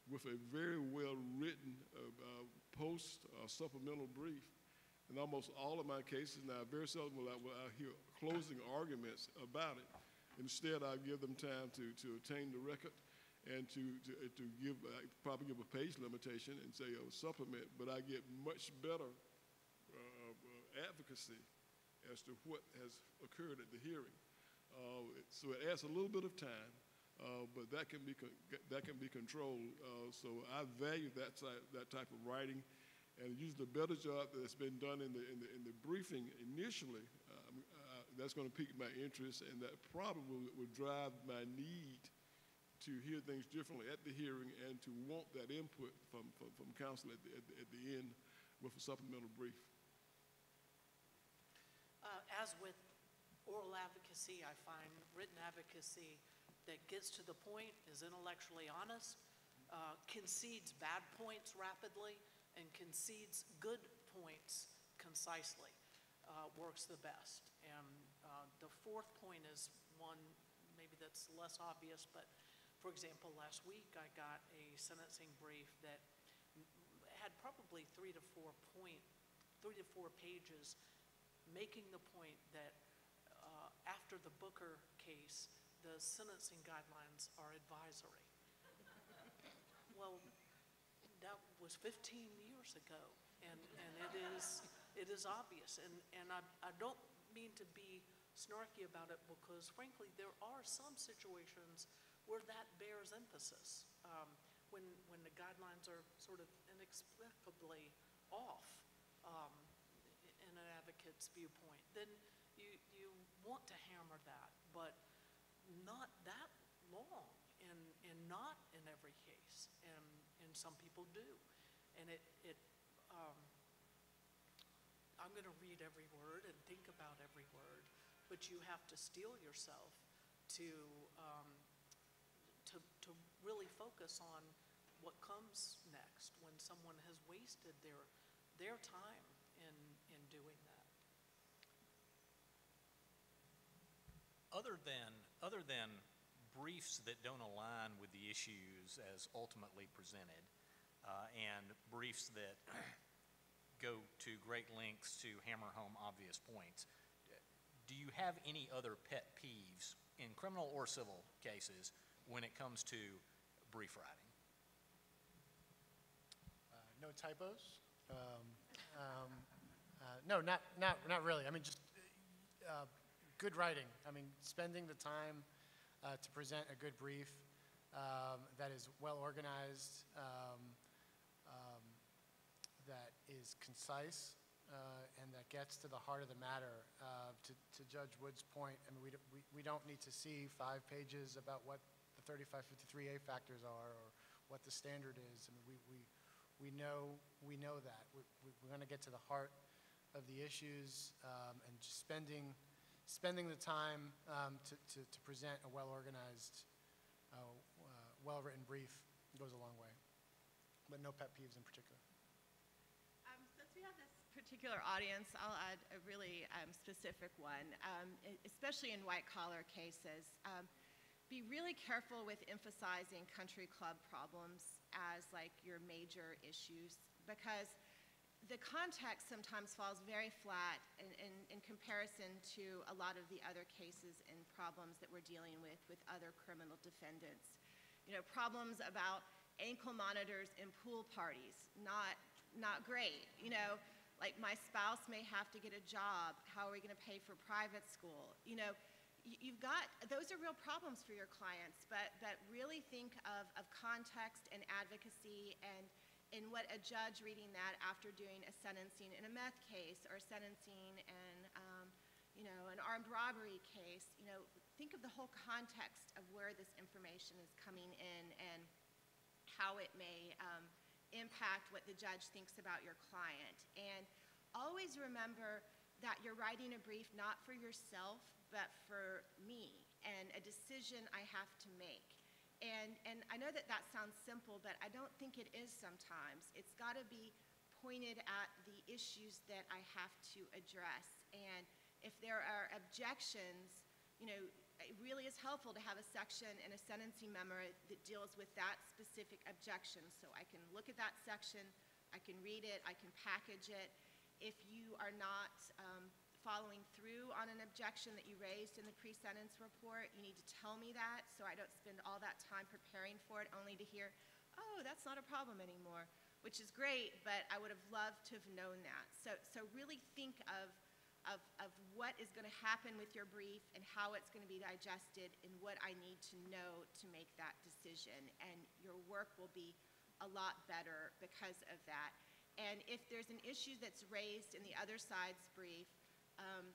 with a very well written uh, uh, post uh, supplemental brief. In almost all of my cases now, very seldom will I, will I hear closing arguments about it. Instead, I give them time to, to obtain the record and to, to, uh, to give, I probably give a page limitation and say, a supplement, but I get much better uh, uh, advocacy as to what has occurred at the hearing. Uh, so it adds a little bit of time, uh, but that can be that can be controlled. Uh, so I value that type, that type of writing, and usually the better job that's been done in the in the, in the briefing initially. Um, uh, that's going to pique my interest, and that probably will drive my need to hear things differently at the hearing and to want that input from, from, from counsel at the, at, the, at the end with a supplemental brief. Uh, As with oral advocacy, I find written advocacy that gets to the point, is intellectually honest, uh, concedes bad points rapidly, and concedes good points concisely, uh, works the best. And uh, the fourth point is one, maybe that's less obvious, but for example, last week I got a sentencing brief that had probably three to four point, three to four pages making the point that uh, after the Booker case, the sentencing guidelines are advisory. Well, that was 15 years ago, and, and it is, it is obvious. And, and I, I don't mean to be snarky about it because frankly, there are some situations where that bears emphasis. Um, when, when the guidelines are sort of inexplicably off, um, in an advocate's viewpoint, then you, you want to hammer that, but not that long, and, and not in every case, and, and some people do. And it, it, um, I'm gonna read every word and think about every word, but you have to steel yourself to, um, to, to really focus on what comes next when someone has wasted their, their time in, in doing that. Other than, other than briefs that don't align with the issues as ultimately presented, uh, and briefs that go to great lengths to hammer home obvious points, do you have any other pet peeves in criminal or civil cases when it comes to brief writing? Uh, no typos. Um, um, uh, no, not, not, not really. I mean, just uh, good writing. I mean, spending the time uh, to present a good brief um, that is well organized, um, um, that is concise, uh, and that gets to the heart of the matter. Uh, to, to Judge Wood's point, I mean, we, we, we don't need to see five pages about what the 3553A factors are or what the standard is. I mean, we, we, we know, we know that. We, we're going to get to the heart of the issues, um, and spending, spending the time um, to, to, to present a well-organized, uh, uh, well-written brief goes a long way. But no pet peeves in particular. Um, since we have this particular audience, I'll add a really um, specific one, um, especially in white collar cases. Be really careful with emphasizing country club problems as like your major issues because the context sometimes falls very flat in, in, in comparison to a lot of the other cases and problems that we're dealing with with other criminal defendants. You know, problems about ankle monitors in pool parties, not, not great. You know, like my spouse may have to get a job. How are we going to pay for private school? You know, you've got, those are real problems for your clients, but, but really think of, of context and advocacy and, in what a judge reading that after doing a sentencing in a meth case or sentencing in, um, you know, an armed robbery case, you know, think of the whole context of where this information is coming in and how it may um, impact what the judge thinks about your client. And always remember that you're writing a brief not for yourself, but for me and a decision I have to make. And, and I know that that sounds simple, but I don't think it is sometimes. It's got to be pointed at the issues that I have to address. And if there are objections, you know, it really is helpful to have a section in a sentencing memo that deals with that specific objection. So I can look at that section, I can read it, I can package it. If you are not um, following through on an objection that you raised in the pre-sentence report, you need to tell me that so I don't spend all that time preparing for it only to hear, oh, that's not a problem anymore, which is great, but I would have loved to have known that. So, so really think of of, of what is going to happen with your brief and how it's going to be digested and what I need to know to make that decision. And your work will be a lot better because of that. And if there's an issue that's raised in the other side's brief, um,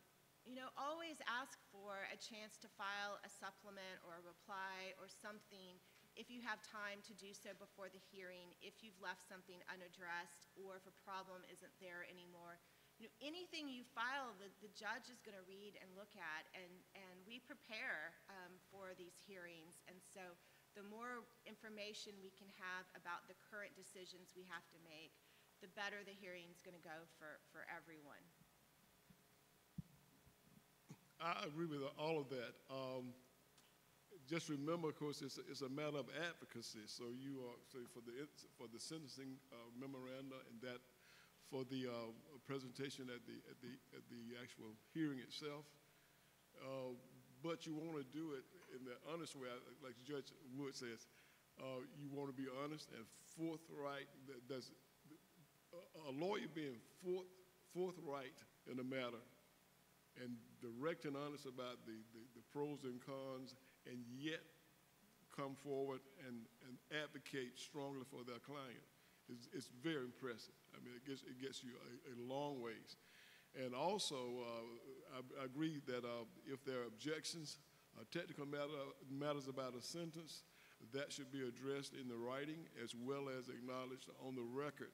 you know, always ask for a chance to file a supplement or a reply or something if you have time to do so before the hearing, if you've left something unaddressed, or if a problem isn't there anymore you know, anything you file, the, the judge is going to read and look at, and, and we prepare um, for these hearings. And so the more information we can have about the current decisions we have to make, the better the hearing's going to go for, for everyone. I agree with all of that. Um, just remember, of course, it's, it's a matter of advocacy. So you are, so for the, for the sentencing uh, memoranda and that for the uh, presentation at the, at, the, at the actual hearing itself. Uh, but you want to do it in the honest way, like Judge Wood says. Uh, you want to be honest and forthright. There's a lawyer being forth, forthright in a matter and direct and honest about the, the, the, pros and cons, and yet come forward and, and advocate strongly for their client. It's, it's very impressive. I mean, it gets, it gets you a, a long ways. And also, uh, I, I, agree that uh, if there are objections, uh, technical matter, matters about a sentence, that should be addressed in the writing as well as acknowledged on the record.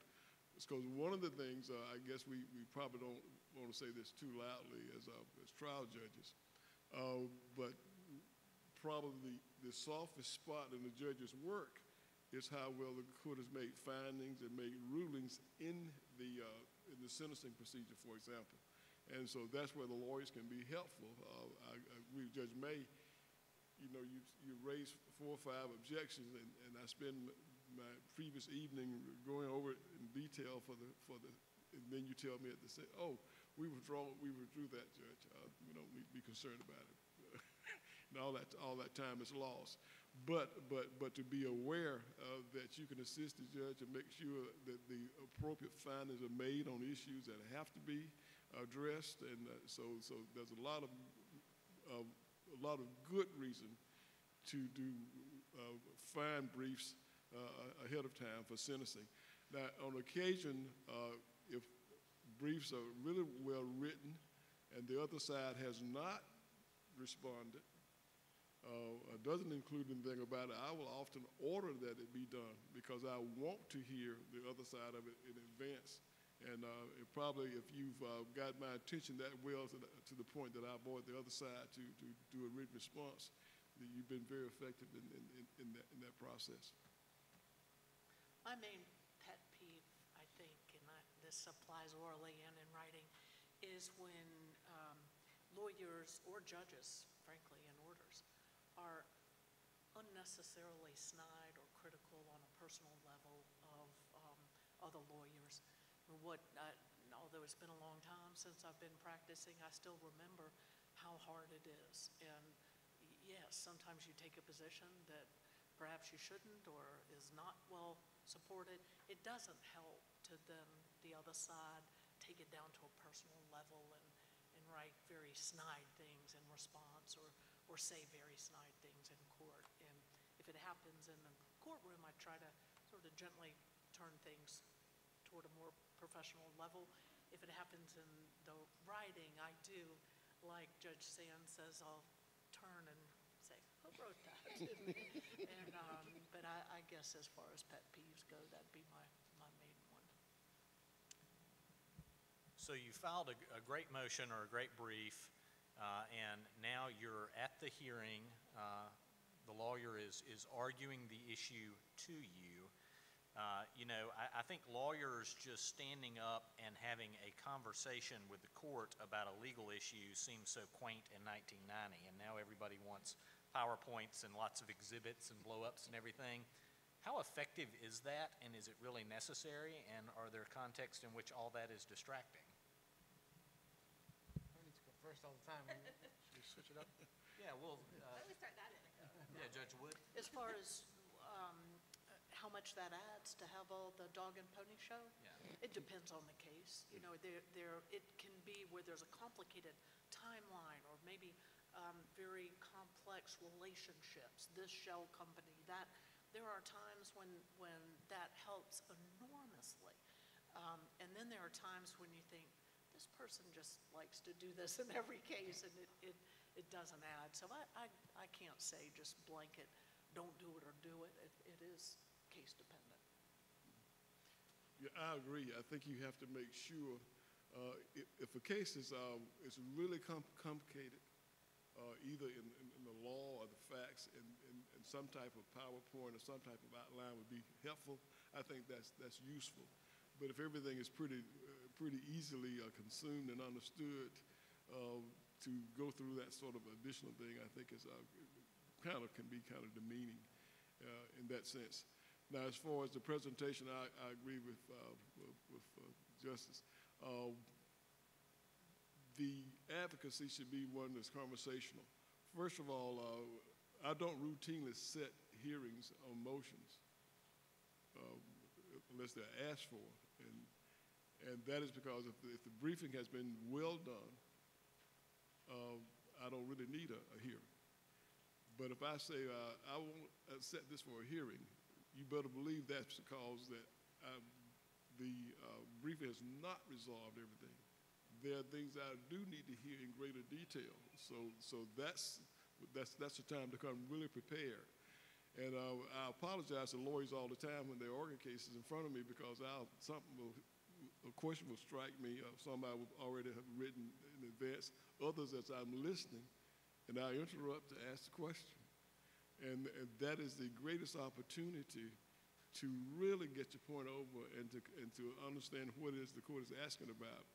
Because one of the things, uh, I guess we, we probably don't want to say this too loudly as, as trial judges, uh, but probably the softest spot in the judge's work is how well the court has made findings and made rulings in the, uh, in the sentencing procedure, for example. And so that's where the lawyers can be helpful. Uh, I, I, agree Judge May. You know, you, you raise four or five objections, and, and I spend my previous evening going over it in detail for the, for the, and then you tell me at the oh, we withdraw, we withdrew that, Judge. Uh, we don't need to be concerned about it. and all that, all that time is lost. But, but, but to be aware uh, that you can assist the judge and make sure that the appropriate findings are made on issues that have to be addressed. And uh, so, so there's a lot of, a lot of good reason to do uh, fine briefs uh, ahead of time for sentencing. Now, on occasion, uh, if briefs are really well written and the other side has not responded, uh, doesn't include anything about it, I will often order that it be done because I want to hear the other side of it in advance. And uh, it probably, if you've uh, got my attention that well to the, to the point that I avoid the other side to, to do a written response, that you've been very effective in, in, in, in, that, in that process. My main pet peeve, I think, and I, this applies orally and in writing, is when um, lawyers or judges, frankly, in orders, are unnecessarily snide or critical on a personal level of um, other lawyers. What, uh, although it's been a long time since I've been practicing, I still remember how hard it is. And yes, sometimes you take a position that perhaps you shouldn't or is not well supported. It doesn't help to then the other side take it down to a personal level and, and write very snide things in response or, or say very snide things in court. And if it happens in the courtroom, I try to sort of gently turn things toward a more professional level. If it happens in the writing, I do, like Judge Sands says, I'll turn and say, who wrote that? And, um, but I, I guess as far as pet peeves go, that'd be my, my main one. So you filed a, a great motion or a great brief, uh, and now you're at the hearing. Uh, the lawyer is, is arguing the issue to you. Uh, you know, I, I think lawyers just standing up and having a conversation with the court about a legal issue seems so quaint in 1990, and now everybody wants PowerPoints and lots of exhibits and blow-ups and everything. How effective is that, and is it really necessary, and are there contexts in which all that is distracting? I need to go first all the time. Should we switch it up? Yeah, well, Why don't we start that in? yeah, Judge Wood? As far as um, uh, how much that adds to have all the dog and pony show? Yeah. It depends on the case. You know, there, there, it can be where there's a complicated timeline or maybe um, very complex relationships, this shell company, that. There are times when, when that helps enormously. Um, And then there are times when you think, this person just likes to do this in every case, and it, it, it doesn't add. So I, I, I can't say just blanket, don't do it or do it. It, it is case dependent. Yeah, I agree. I think you have to make sure, uh, if, if a case is, uh, is really com- complicated, uh, either in, in, in the law or the facts, and, and, and some type of PowerPoint or some type of outline would be helpful, I think that's, that's useful. But if everything is pretty, pretty easily uh, consumed and understood, uh, to go through that sort of additional thing, I think is, uh, kind of, can be kind of demeaning uh, in that sense. Now, as far as the presentation, I, I agree with, uh, with, with Justice. Uh, the advocacy should be one that's conversational. First of all, I don't routinely set hearings on motions uh, unless they're asked for. And, that is because if the, if the briefing has been well done, uh, I don't really need a, a hearing. But if I say uh, I won't set this for a hearing, you better believe that's because that um, the uh, briefing has not resolved everything. There are things I do need to hear in greater detail. So, so that's, that's, that's the time to come really prepared. And uh, I apologize to lawyers all the time when they argue cases in front of me because I'll, something will, a question will strike me, uh, somebody will already have written in advance, others as I'm listening, and I interrupt to ask the question. And, and that is the greatest opportunity to really get your point over and to, and to understand what it is the court is asking about.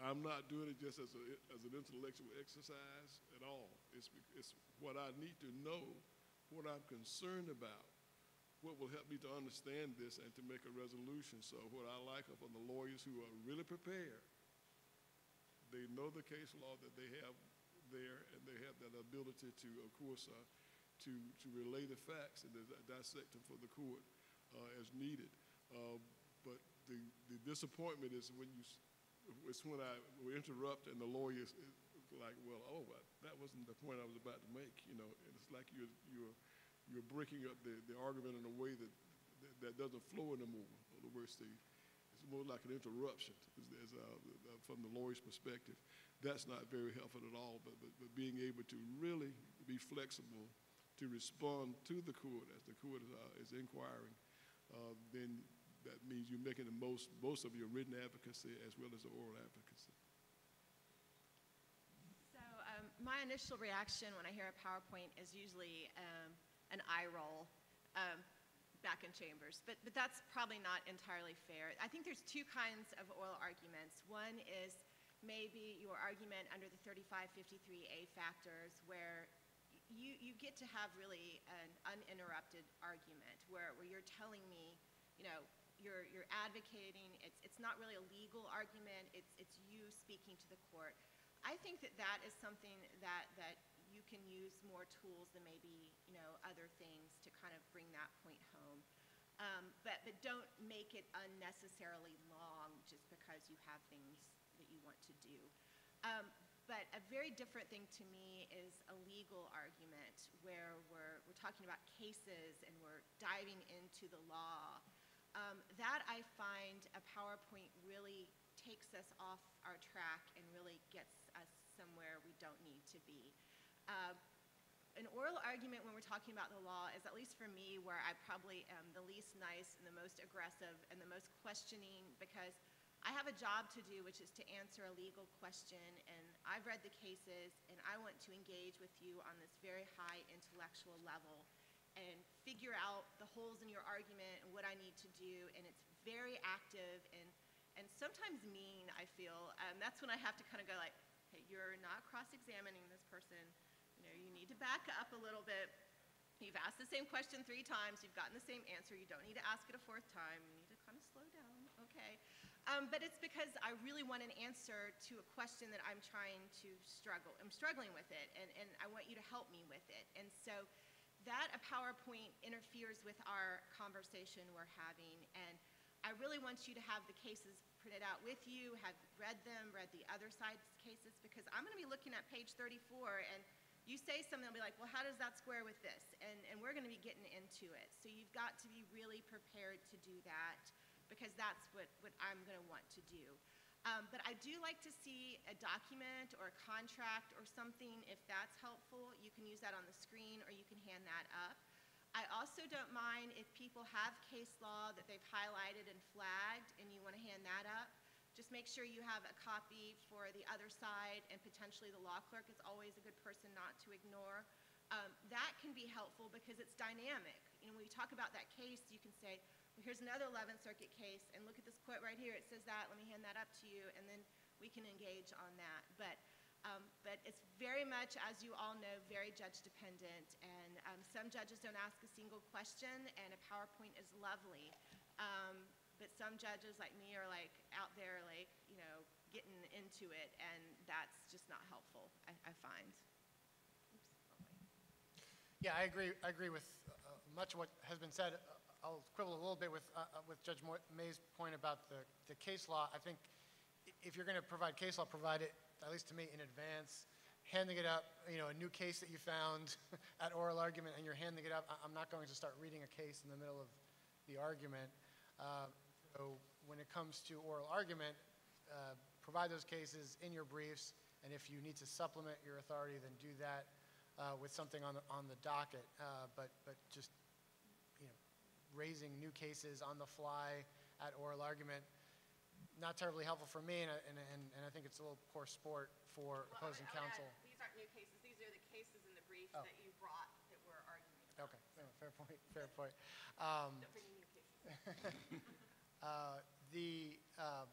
I'm not doing it just as, a, as an intellectual exercise at all. It's, it's what I need to know, what I'm concerned about, what will help me to understand this and to make a resolution. So what I like are the lawyers who are really prepared. They know the case law that they have there, and they have that ability to, of course, uh, to, to relay the facts and dissect them for the court uh, as needed. Uh, but the, the disappointment is when you it's when I interrupt and the lawyer is like, well, oh, that wasn't the point I was about to make, you know. And it's like you're, you're, you're breaking up the, the argument in a way that, that, that doesn't flow anymore. In other words, the, it's more like an interruption uh, from the lawyer's perspective. That's not very helpful at all, but, but, but being able to really be flexible to respond to the court as the court uh, is inquiring, uh, then that means you're making the most, most of your written advocacy as well as the oral advocacy. So um, my initial reaction when I hear a PowerPoint is usually um, an eye roll um, back in chambers, but, but that's probably not entirely fair. I think there's two kinds of oral arguments. One is maybe your argument under the 3553A factors where you, you get to have really an uninterrupted argument where, where you're telling me, you know, you're, you're advocating, it's, it's not really a legal argument, it's, it's you speaking to the court. I think that that is something that, that can use more tools than maybe, you know, other things to kind of bring that point home. Um, but, but don't make it unnecessarily long just because you have things that you want to do. Um, but a very different thing to me is a legal argument where we're, we're talking about cases and we're diving into the law. Um, that I find a PowerPoint really takes us off our track and really gets us somewhere we don't need to be. Uh, an oral argument when we're talking about the law is, at least for me, where I probably am the least nice and the most aggressive and the most questioning because I have a job to do, which is to answer a legal question, and I've read the cases, and I want to engage with you on this very high intellectual level and figure out the holes in your argument and what I need to do, and it's very active and, and sometimes mean, I feel. Um, that's when I have to kind of go like, hey, you're not cross-examining this person. You know, you need to back up a little bit. You've asked the same question three times. You've gotten the same answer. You don't need to ask it a fourth time. You need to kind of slow down. Okay. Um, but it's because I really want an answer to a question that I'm trying to struggle. I'm struggling with it, and, and I want you to help me with it. And so that a PowerPoint interferes with our conversation we're having. And I really want you to have the cases printed out with you, have read them, read the other side's cases, because I'm going to be looking at page 34 and you say something, they'll be like, well, how does that square with this? And, and we're going to be getting into it. So you've got to be really prepared to do that because that's what, what I'm going to want to do. Um, but I do like to see a document or a contract or something if that's helpful. You can use that on the screen or you can hand that up. I also don't mind if people have case law that they've highlighted and flagged and you want to hand that up. Just make sure you have a copy for the other side and potentially the law clerk is always a good person not to ignore. Um, that can be helpful because it's dynamic. You know, when we talk about that case, you can say, well, here's another 11th Circuit case, and look at this quote right here. It says that. Let me hand that up to you, and then we can engage on that. But, um, but it's very much, as you all know, very judge dependent. And um, some judges don't ask a single question, and a PowerPoint is lovely. But some judges, like me, are like out there, like, you know, getting into it, and that's just not helpful, I, I find. Oops. Yeah, I agree, I agree with uh, much of what has been said. Uh, I'll quibble a little bit with, uh, uh, with Judge May's point about the, the case law. I think if you're going to provide case law, provide it, at least to me, in advance. Handing it up, you know, a new case that you found at oral argument and you're handing it up, I'm not going to start reading a case in the middle of the argument. Uh, So when it comes to oral argument, uh, provide those cases in your briefs, and if you need to supplement your authority, then do that uh, with something on the, on the docket. Uh, But, but just, you know, raising new cases on the fly at oral argument, not terribly helpful for me, and, I- and, and and I think it's a little poor sport for opposing counsel. These aren't new cases, these are the cases in the briefs Oh. that you brought that were arguing about. Okay, no, fair point, fair point. Um, Don't bring new cases. Uh, The, uh,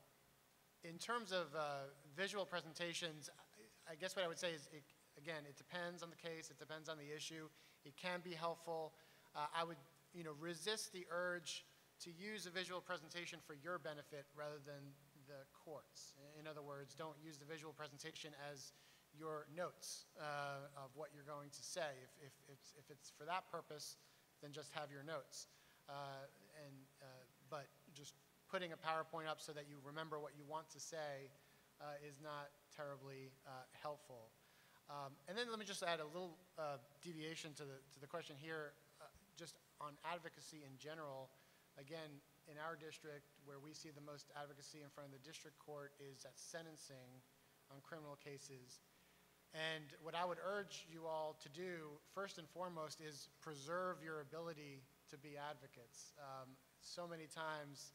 in terms of uh, visual presentations, I I guess what I would say is, it- again, it depends on the case, it depends on the issue. It can be helpful. Uh, I would, you know, resist the urge to use a visual presentation for your benefit rather than the court's. In other words, don't use the visual presentation as your notes uh, of what you're going to say. If, if, it's, if it's for that purpose, then just have your notes. Uh, and, uh, but just putting a PowerPoint up so that you remember what you want to say uh, is not terribly uh, helpful. Um, and then let me just add a little uh, deviation to the, to the question here, uh, just on advocacy in general. Again, in our district, where we see the most advocacy in front of the district court is at sentencing on criminal cases. And what I would urge you all to do, first and foremost, is preserve your ability to be advocates. Um, so many times,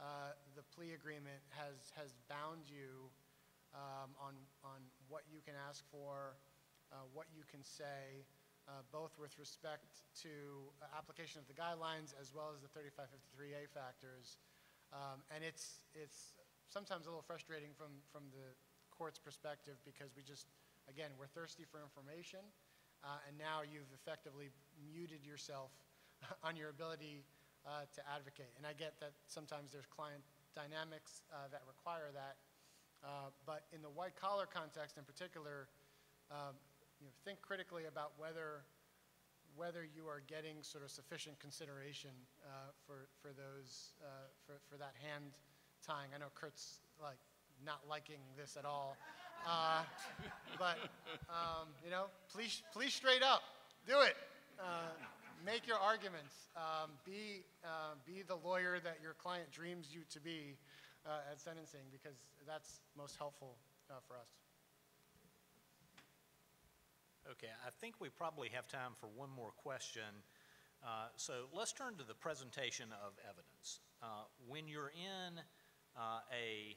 uh, the plea agreement has, has bound you um, on, on what you can ask for, uh, what you can say, uh, both with respect to uh, application of the guidelines as well as the 3553A factors. Um, and it's, it's sometimes a little frustrating from, from the court's perspective because we just, again, we're thirsty for information, uh, and now you've effectively muted yourself on your ability uh, to advocate. And I get that sometimes there's client dynamics uh, that require that, uh, but in the white collar context in particular, um, you know, think critically about whether whether you are getting sort of sufficient consideration uh, for, for those, uh, for, for that hand tying. I know Kurt's like not liking this at all. Uh, but, um, you know, please, please straight up. Do it. Uh, make your arguments. Um, be, uh, be the lawyer that your client dreams you to be uh, at sentencing because that's most helpful uh, for us. Okay, I think we probably have time for one more question. Uh, So let's turn to the presentation of evidence. Uh, When you're in uh, a,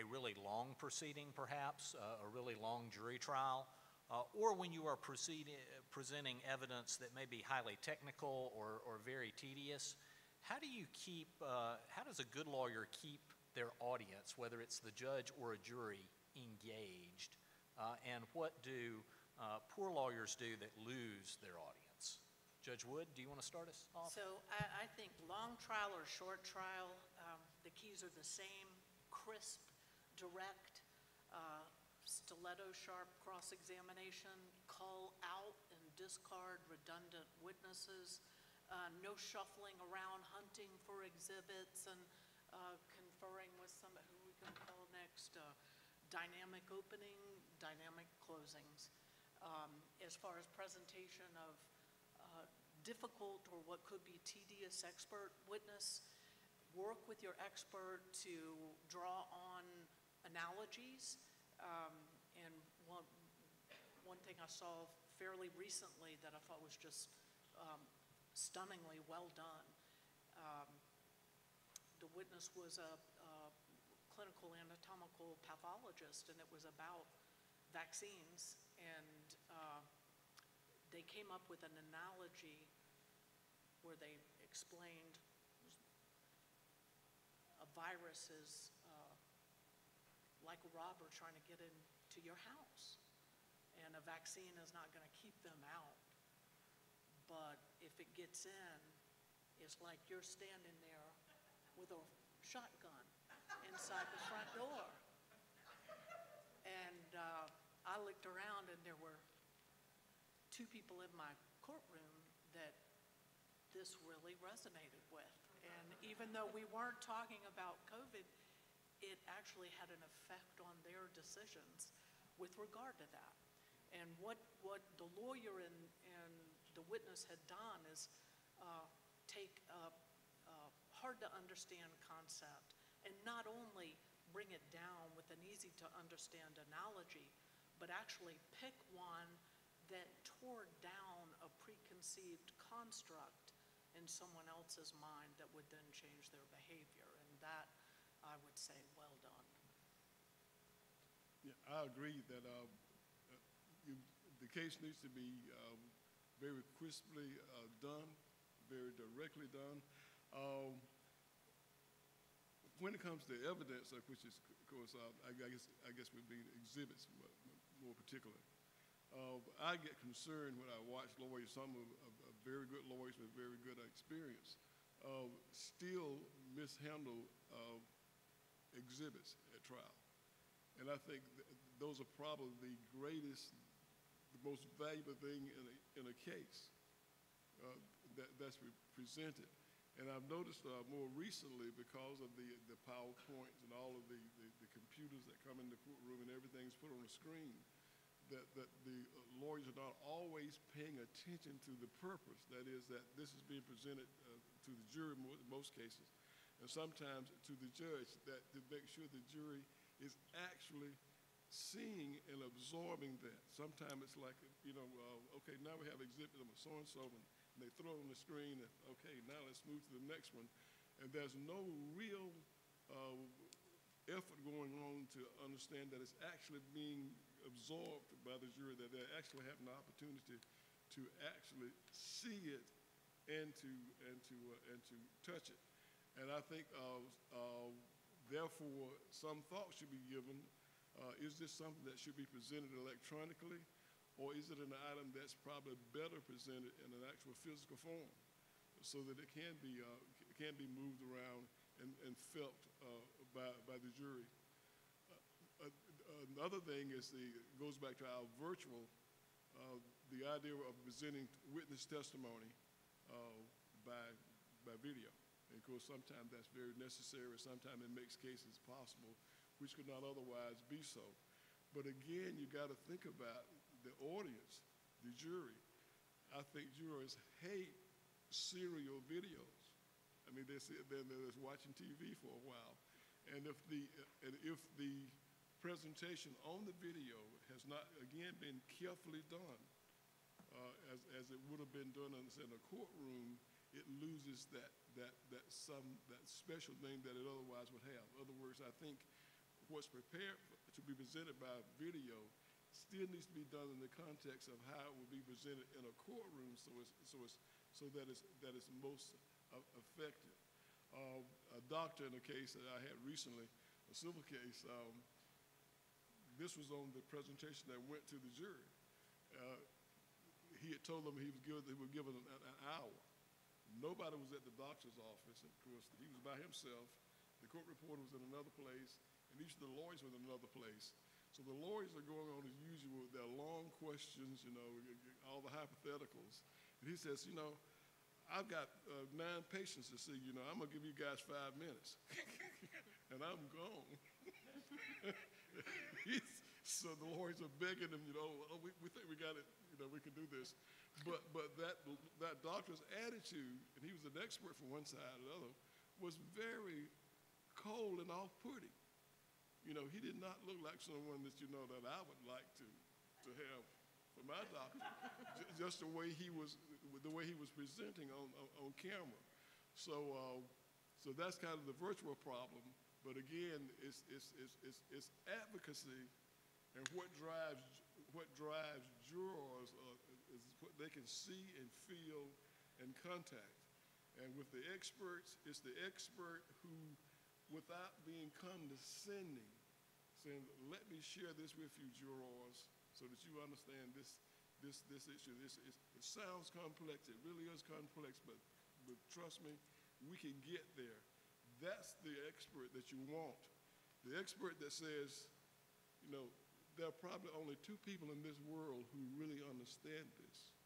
a really long proceeding, perhaps, a really long jury trial, uh, or when you are proceeding, presenting evidence that may be highly technical or, or very tedious, how do you keep, uh, how does a good lawyer keep their audience, whether it's the judge or a jury, engaged? Uh, and what do uh, poor lawyers do that lose their audience? Judge Wood, do you want to start us off? So I, I think long trial or short trial, um, the keys are the same, crisp, direct, uh, stiletto sharp cross-examination, call out and discard redundant witnesses, uh, no shuffling around, hunting for exhibits and uh, conferring with somebody who we can call next, uh, dynamic opening, dynamic closings. Um, As far as presentation of uh, difficult or what could be tedious expert witness, work with your expert to draw on analogies. Um, one thing I saw fairly recently that I thought was just um, stunningly well done. um, The witness was a a clinical anatomical pathologist, and it was about vaccines. And uh, they came up with an analogy where they explained a virus is uh, like a robber trying to get into your house, and a vaccine is not going to keep them out. But if it gets in, it's like you're standing there with a shotgun inside the front door. And uh, I looked around, and there were two people in my courtroom that this really resonated with. And even though we weren't talking about COVID, it actually had an effect on their decisions with regard to that. And what, what the lawyer and, and the witness had done is uh, take a, a hard-to-understand concept and not only bring it down with an easy-to-understand analogy, but actually pick one that tore down a preconceived construct in someone else's mind that would then change their behavior. And that, I would say, well done. Yeah, I agree that uh, the case needs to be um, very crisply uh, done, very directly done. Um, when it comes to evidence, which is, of course, uh, I guess, I guess would be exhibits more, particularly. Uh, I get concerned when I watch lawyers, some of, of, of very good lawyers with very good experience, uh, still mishandle exhibits at trial. And I think th those are probably the greatest, the most valuable thing in a, in a case uh, that, that's presented. And I've noticed uh, more recently, because of the, the PowerPoints and all of the, the, the computers that come in the courtroom and everything's put on the screen, that, that the uh, lawyers are not always paying attention to the purpose. That is, that this is being presented uh, to the jury in most cases, and sometimes to the judge, that to make sure the jury is actually seeing and absorbing that. Sometimes it's like, you know, uh, okay, now we have exhibit number so-and-so, and they throw it on the screen, and okay, now let's move to the next one. And there's no real uh, effort going on to understand that it's actually being absorbed by the jury, that they're actually having the opportunity to actually see it and to, and to, uh, and to touch it. And I think, uh, uh, therefore, some thought should be given. Uh, is this something that should be presented electronically, or is it an item that's probably better presented in an actual physical form, so that it can be uh, can be moved around and, and felt uh, by by the jury? Uh, uh, another thing is the goes back to our virtual. Uh, the idea of presenting witness testimony by, by video. And of course, sometimes that's very necessary, sometimes it makes cases possible, which could not otherwise be so. But again, you got to think about the audience, the jury. I think jurors hate serial videos. I mean, they sit there and they're just watching TV for a while. And if the, and if the presentation on the video has not, again, been carefully done, uh, as, as it would have been done in, in a courtroom, it loses that, that, that some, that special thing that it otherwise would have. In other words, I think what's prepared to be presented by video still needs to be done in the context of how it would be presented in a courtroom so it's, so it's, so that it's, that it's most effective. Uh, a doctor in a case that I had recently, a civil case, um, this was on the presentation that went to the jury. Uh, he had told them he was given, they were given an, an hour. Nobody was at the doctor's office, of course, he was by himself. The court reporter was in another place, each of the lawyers was in another place. So the lawyers are going on as usual with their long questions, you know, all the hypotheticals. And he says, you know, I've got uh, nine patients to see, you know, I'm gonna give you guys five minutes. and I'm gone. So the lawyers are begging him, you know, oh, we, we think we got it, you know, we can do this. But, but that, that doctor's attitude, and he was an expert from one side or the other, was very cold and off-putting. You know, he did not look like someone that, you know, that I would like to, to have for my doctor. Ju- Just the way he was, the way he was presenting on, on, on camera. So, uh, so that's kind of the virtual problem. But again, it's, it's, it's, it's, it's advocacy and what drives, what drives jurors uh, is what they can see and feel and contact. And with the experts, it's the expert who, without being condescending, saying, let me share this with you, jurors, so that you understand this, this, this issue. This is, it sounds complex, it really is complex, but, but trust me, we can get there. That's the expert that you want. The expert that says, you know, there are probably only two people in this world who really understand this,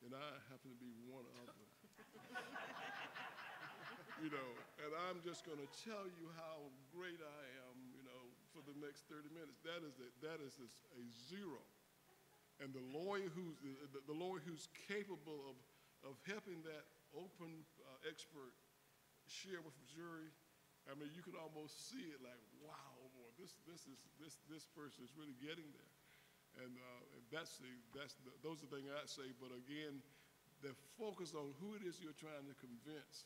and I happen to be one of them. you know, and I'm just going to tell you how great I am, you know, for the next 30 minutes. That is a, that is a, zero. And the lawyer who's the, the lawyer who's capable of, of helping that open uh, expert share with the jury, I mean, you can almost see it like, wow, boy, this, this is this this person is really getting there, and, uh, and that's the that's the, those are the things I say. But again, the focus on who it is you're trying to convince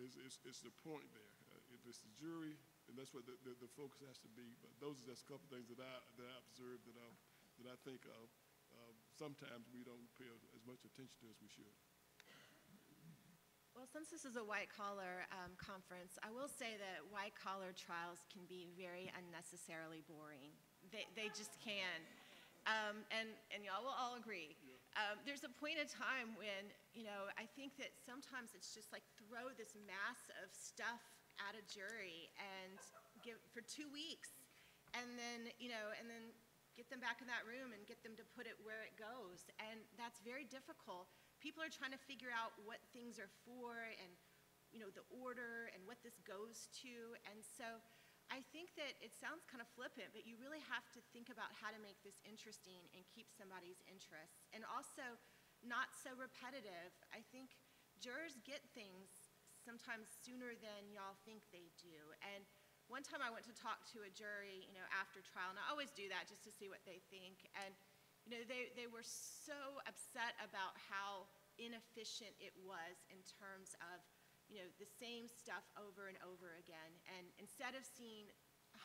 is is, is the point there. Uh, if it's the jury, and that's what the, the, the focus has to be. But those are just a couple things that I that I observed that I that I think uh, uh, sometimes we don't pay as much attention to as we should. Well, since this is a white collar um, conference, I will say that white collar trials can be very unnecessarily boring. They, they just can. Um, and, and y'all will all agree. Um, there's a point in time when, you know, I think that sometimes it's just like throw this mass of stuff at a jury and give for two weeks and then, you know, and then get them back in that room and get them to put it where it goes. And that's very difficult. People are trying to figure out what things are for and, you know, the order and what this goes to. And so I think that it sounds kind of flippant, but you really have to think about how to make this interesting and keep somebody's interest. And also not so repetitive. I think jurors get things sometimes sooner than y'all think they do. And one time I went to talk to a jury, you know, after trial, and I always do that just to see what they think. And, you know, they, they were so upset about how inefficient it was in terms of, you know, the same stuff over and over again. And instead of seeing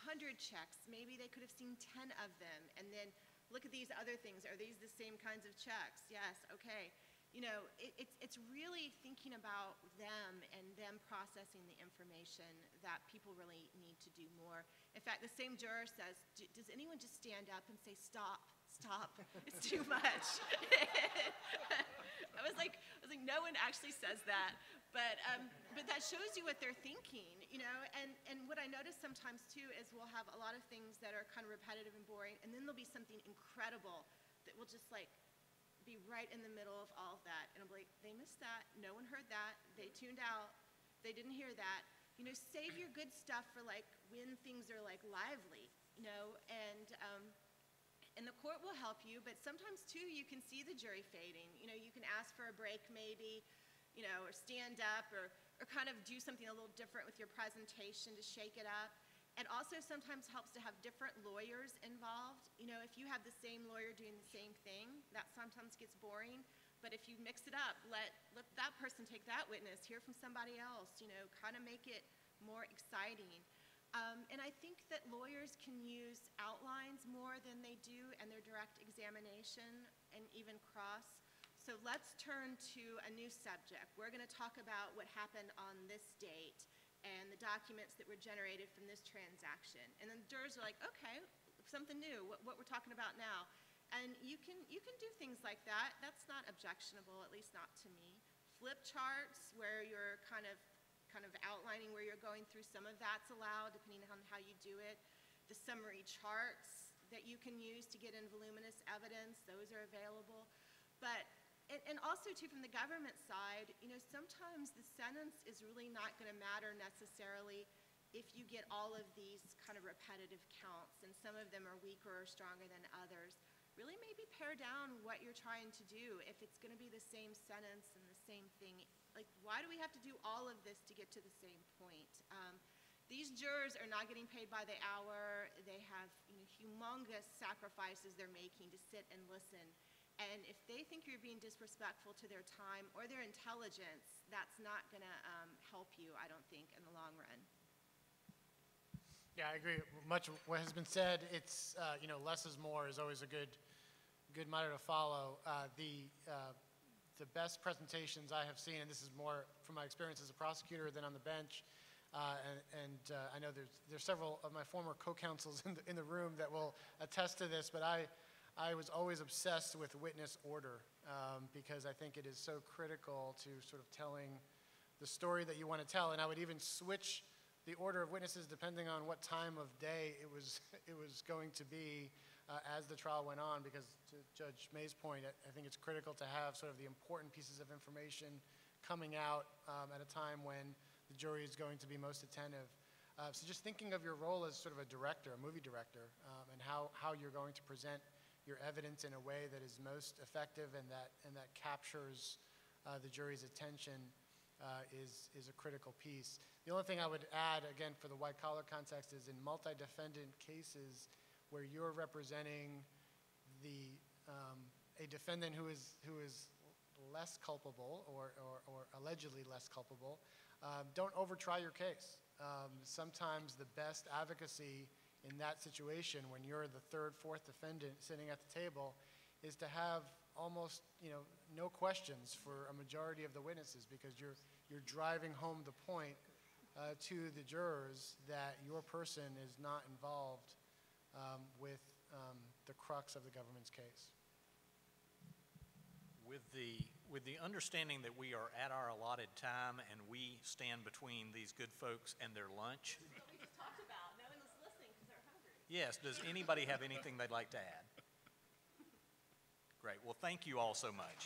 100 checks, maybe they could have seen 10 of them. And then look at these other things. Are these the same kinds of checks? Yes, okay. You know, it, it's, it's really thinking about them and them processing the information that people really need to do more. In fact, the same juror says, Does anyone just stand up and say, Stop, stop, it's too much? I was like, I was like, no one actually says that, but um, but that shows you what they're thinking, you know. And and what I notice sometimes too is we'll have a lot of things that are kind of repetitive and boring, and then there'll be something incredible that will just like be right in the middle of all of that. And I'm like, they missed that. No one heard that. They tuned out. They didn't hear that. You know, save your good stuff for like when things are like lively, you know, and, um, and the court will help you, but sometimes too, you can see the jury fading. You know, you can ask for a break maybe, you know, or stand up or, or kind of do something a little different with your presentation to shake it up. It also sometimes helps to have different lawyers involved. You know, if you have the same lawyer doing the same thing, that sometimes gets boring. But if you mix it up, let, let that person take that witness, hear from somebody else, you know, kind of make it more exciting. Um, and I think that lawyers can use outlines more than they do in their direct examination and even cross. So let's turn to a new subject. We're going to talk about what happened on this date and the documents that were generated from this transaction. And then jurors are like, okay, something new, what, what we're talking about now. And you can, you can do things like that. That's not objectionable, at least not to me. Flip charts where you're kind of, kind of outlining where you're going through, some of that's allowed depending on how you do it. The summary charts that you can use to get in voluminous evidence, those are available. But and, and also too from the government side, you know, sometimes the sentence is really not going to matter necessarily if you get all of these kind of repetitive counts, and some of them are weaker or stronger than others. Really maybe pare down what you're trying to do if it's going to be the same sentence and the same thing. Like, why do we have to do all of this to get to the same point? Um, these jurors are not getting paid by the hour. They have you know, humongous sacrifices they're making to sit and listen. And if they think you're being disrespectful to their time or their intelligence, that's not going to um, help you, I don't think, in the long run. Yeah, I agree. Much of what has been said, it's, uh, you know, less is more is always a good, good motto to follow. Uh, the, uh, the best presentations I have seen, and this is more from my experience as a prosecutor than on the bench, uh, and, and uh, I know there's, there's several of my former co-counsels in the, in the room that will attest to this, but I, I was always obsessed with witness order um, because I think it is so critical to sort of telling the story that you want to tell. And I would even switch the order of witnesses depending on what time of day it was, it was going to be uh, as the trial went on because to Judge May's point, I, think it's critical to have sort of the important pieces of information coming out um, at a time when the jury is going to be most attentive. Uh, so just thinking of your role as sort of a director, a movie director, um, and how, how you're going to present your evidence in a way that is most effective and that, and that captures uh, the jury's attention uh, is, is a critical piece. The only thing I would add, again, for the white collar context, is in multi defendant cases where you're representing the, um, a defendant who is, who is less culpable or, or, or allegedly less culpable, um, don't overtry your case. Um, sometimes the best advocacy in that situation when you're the third, fourth defendant sitting at the table is to have almost, you know, no questions for a majority of the witnesses because you're, you're driving home the point uh, to the jurors that your person is not involved um, with um, the crux of the government's case. With the, with the understanding that we are at our allotted time and we stand between these good folks and their lunch, What we just talked about, no one was listening because they're hungry. Yes, does anybody have anything they'd like to add? Great. Well, thank you all so much.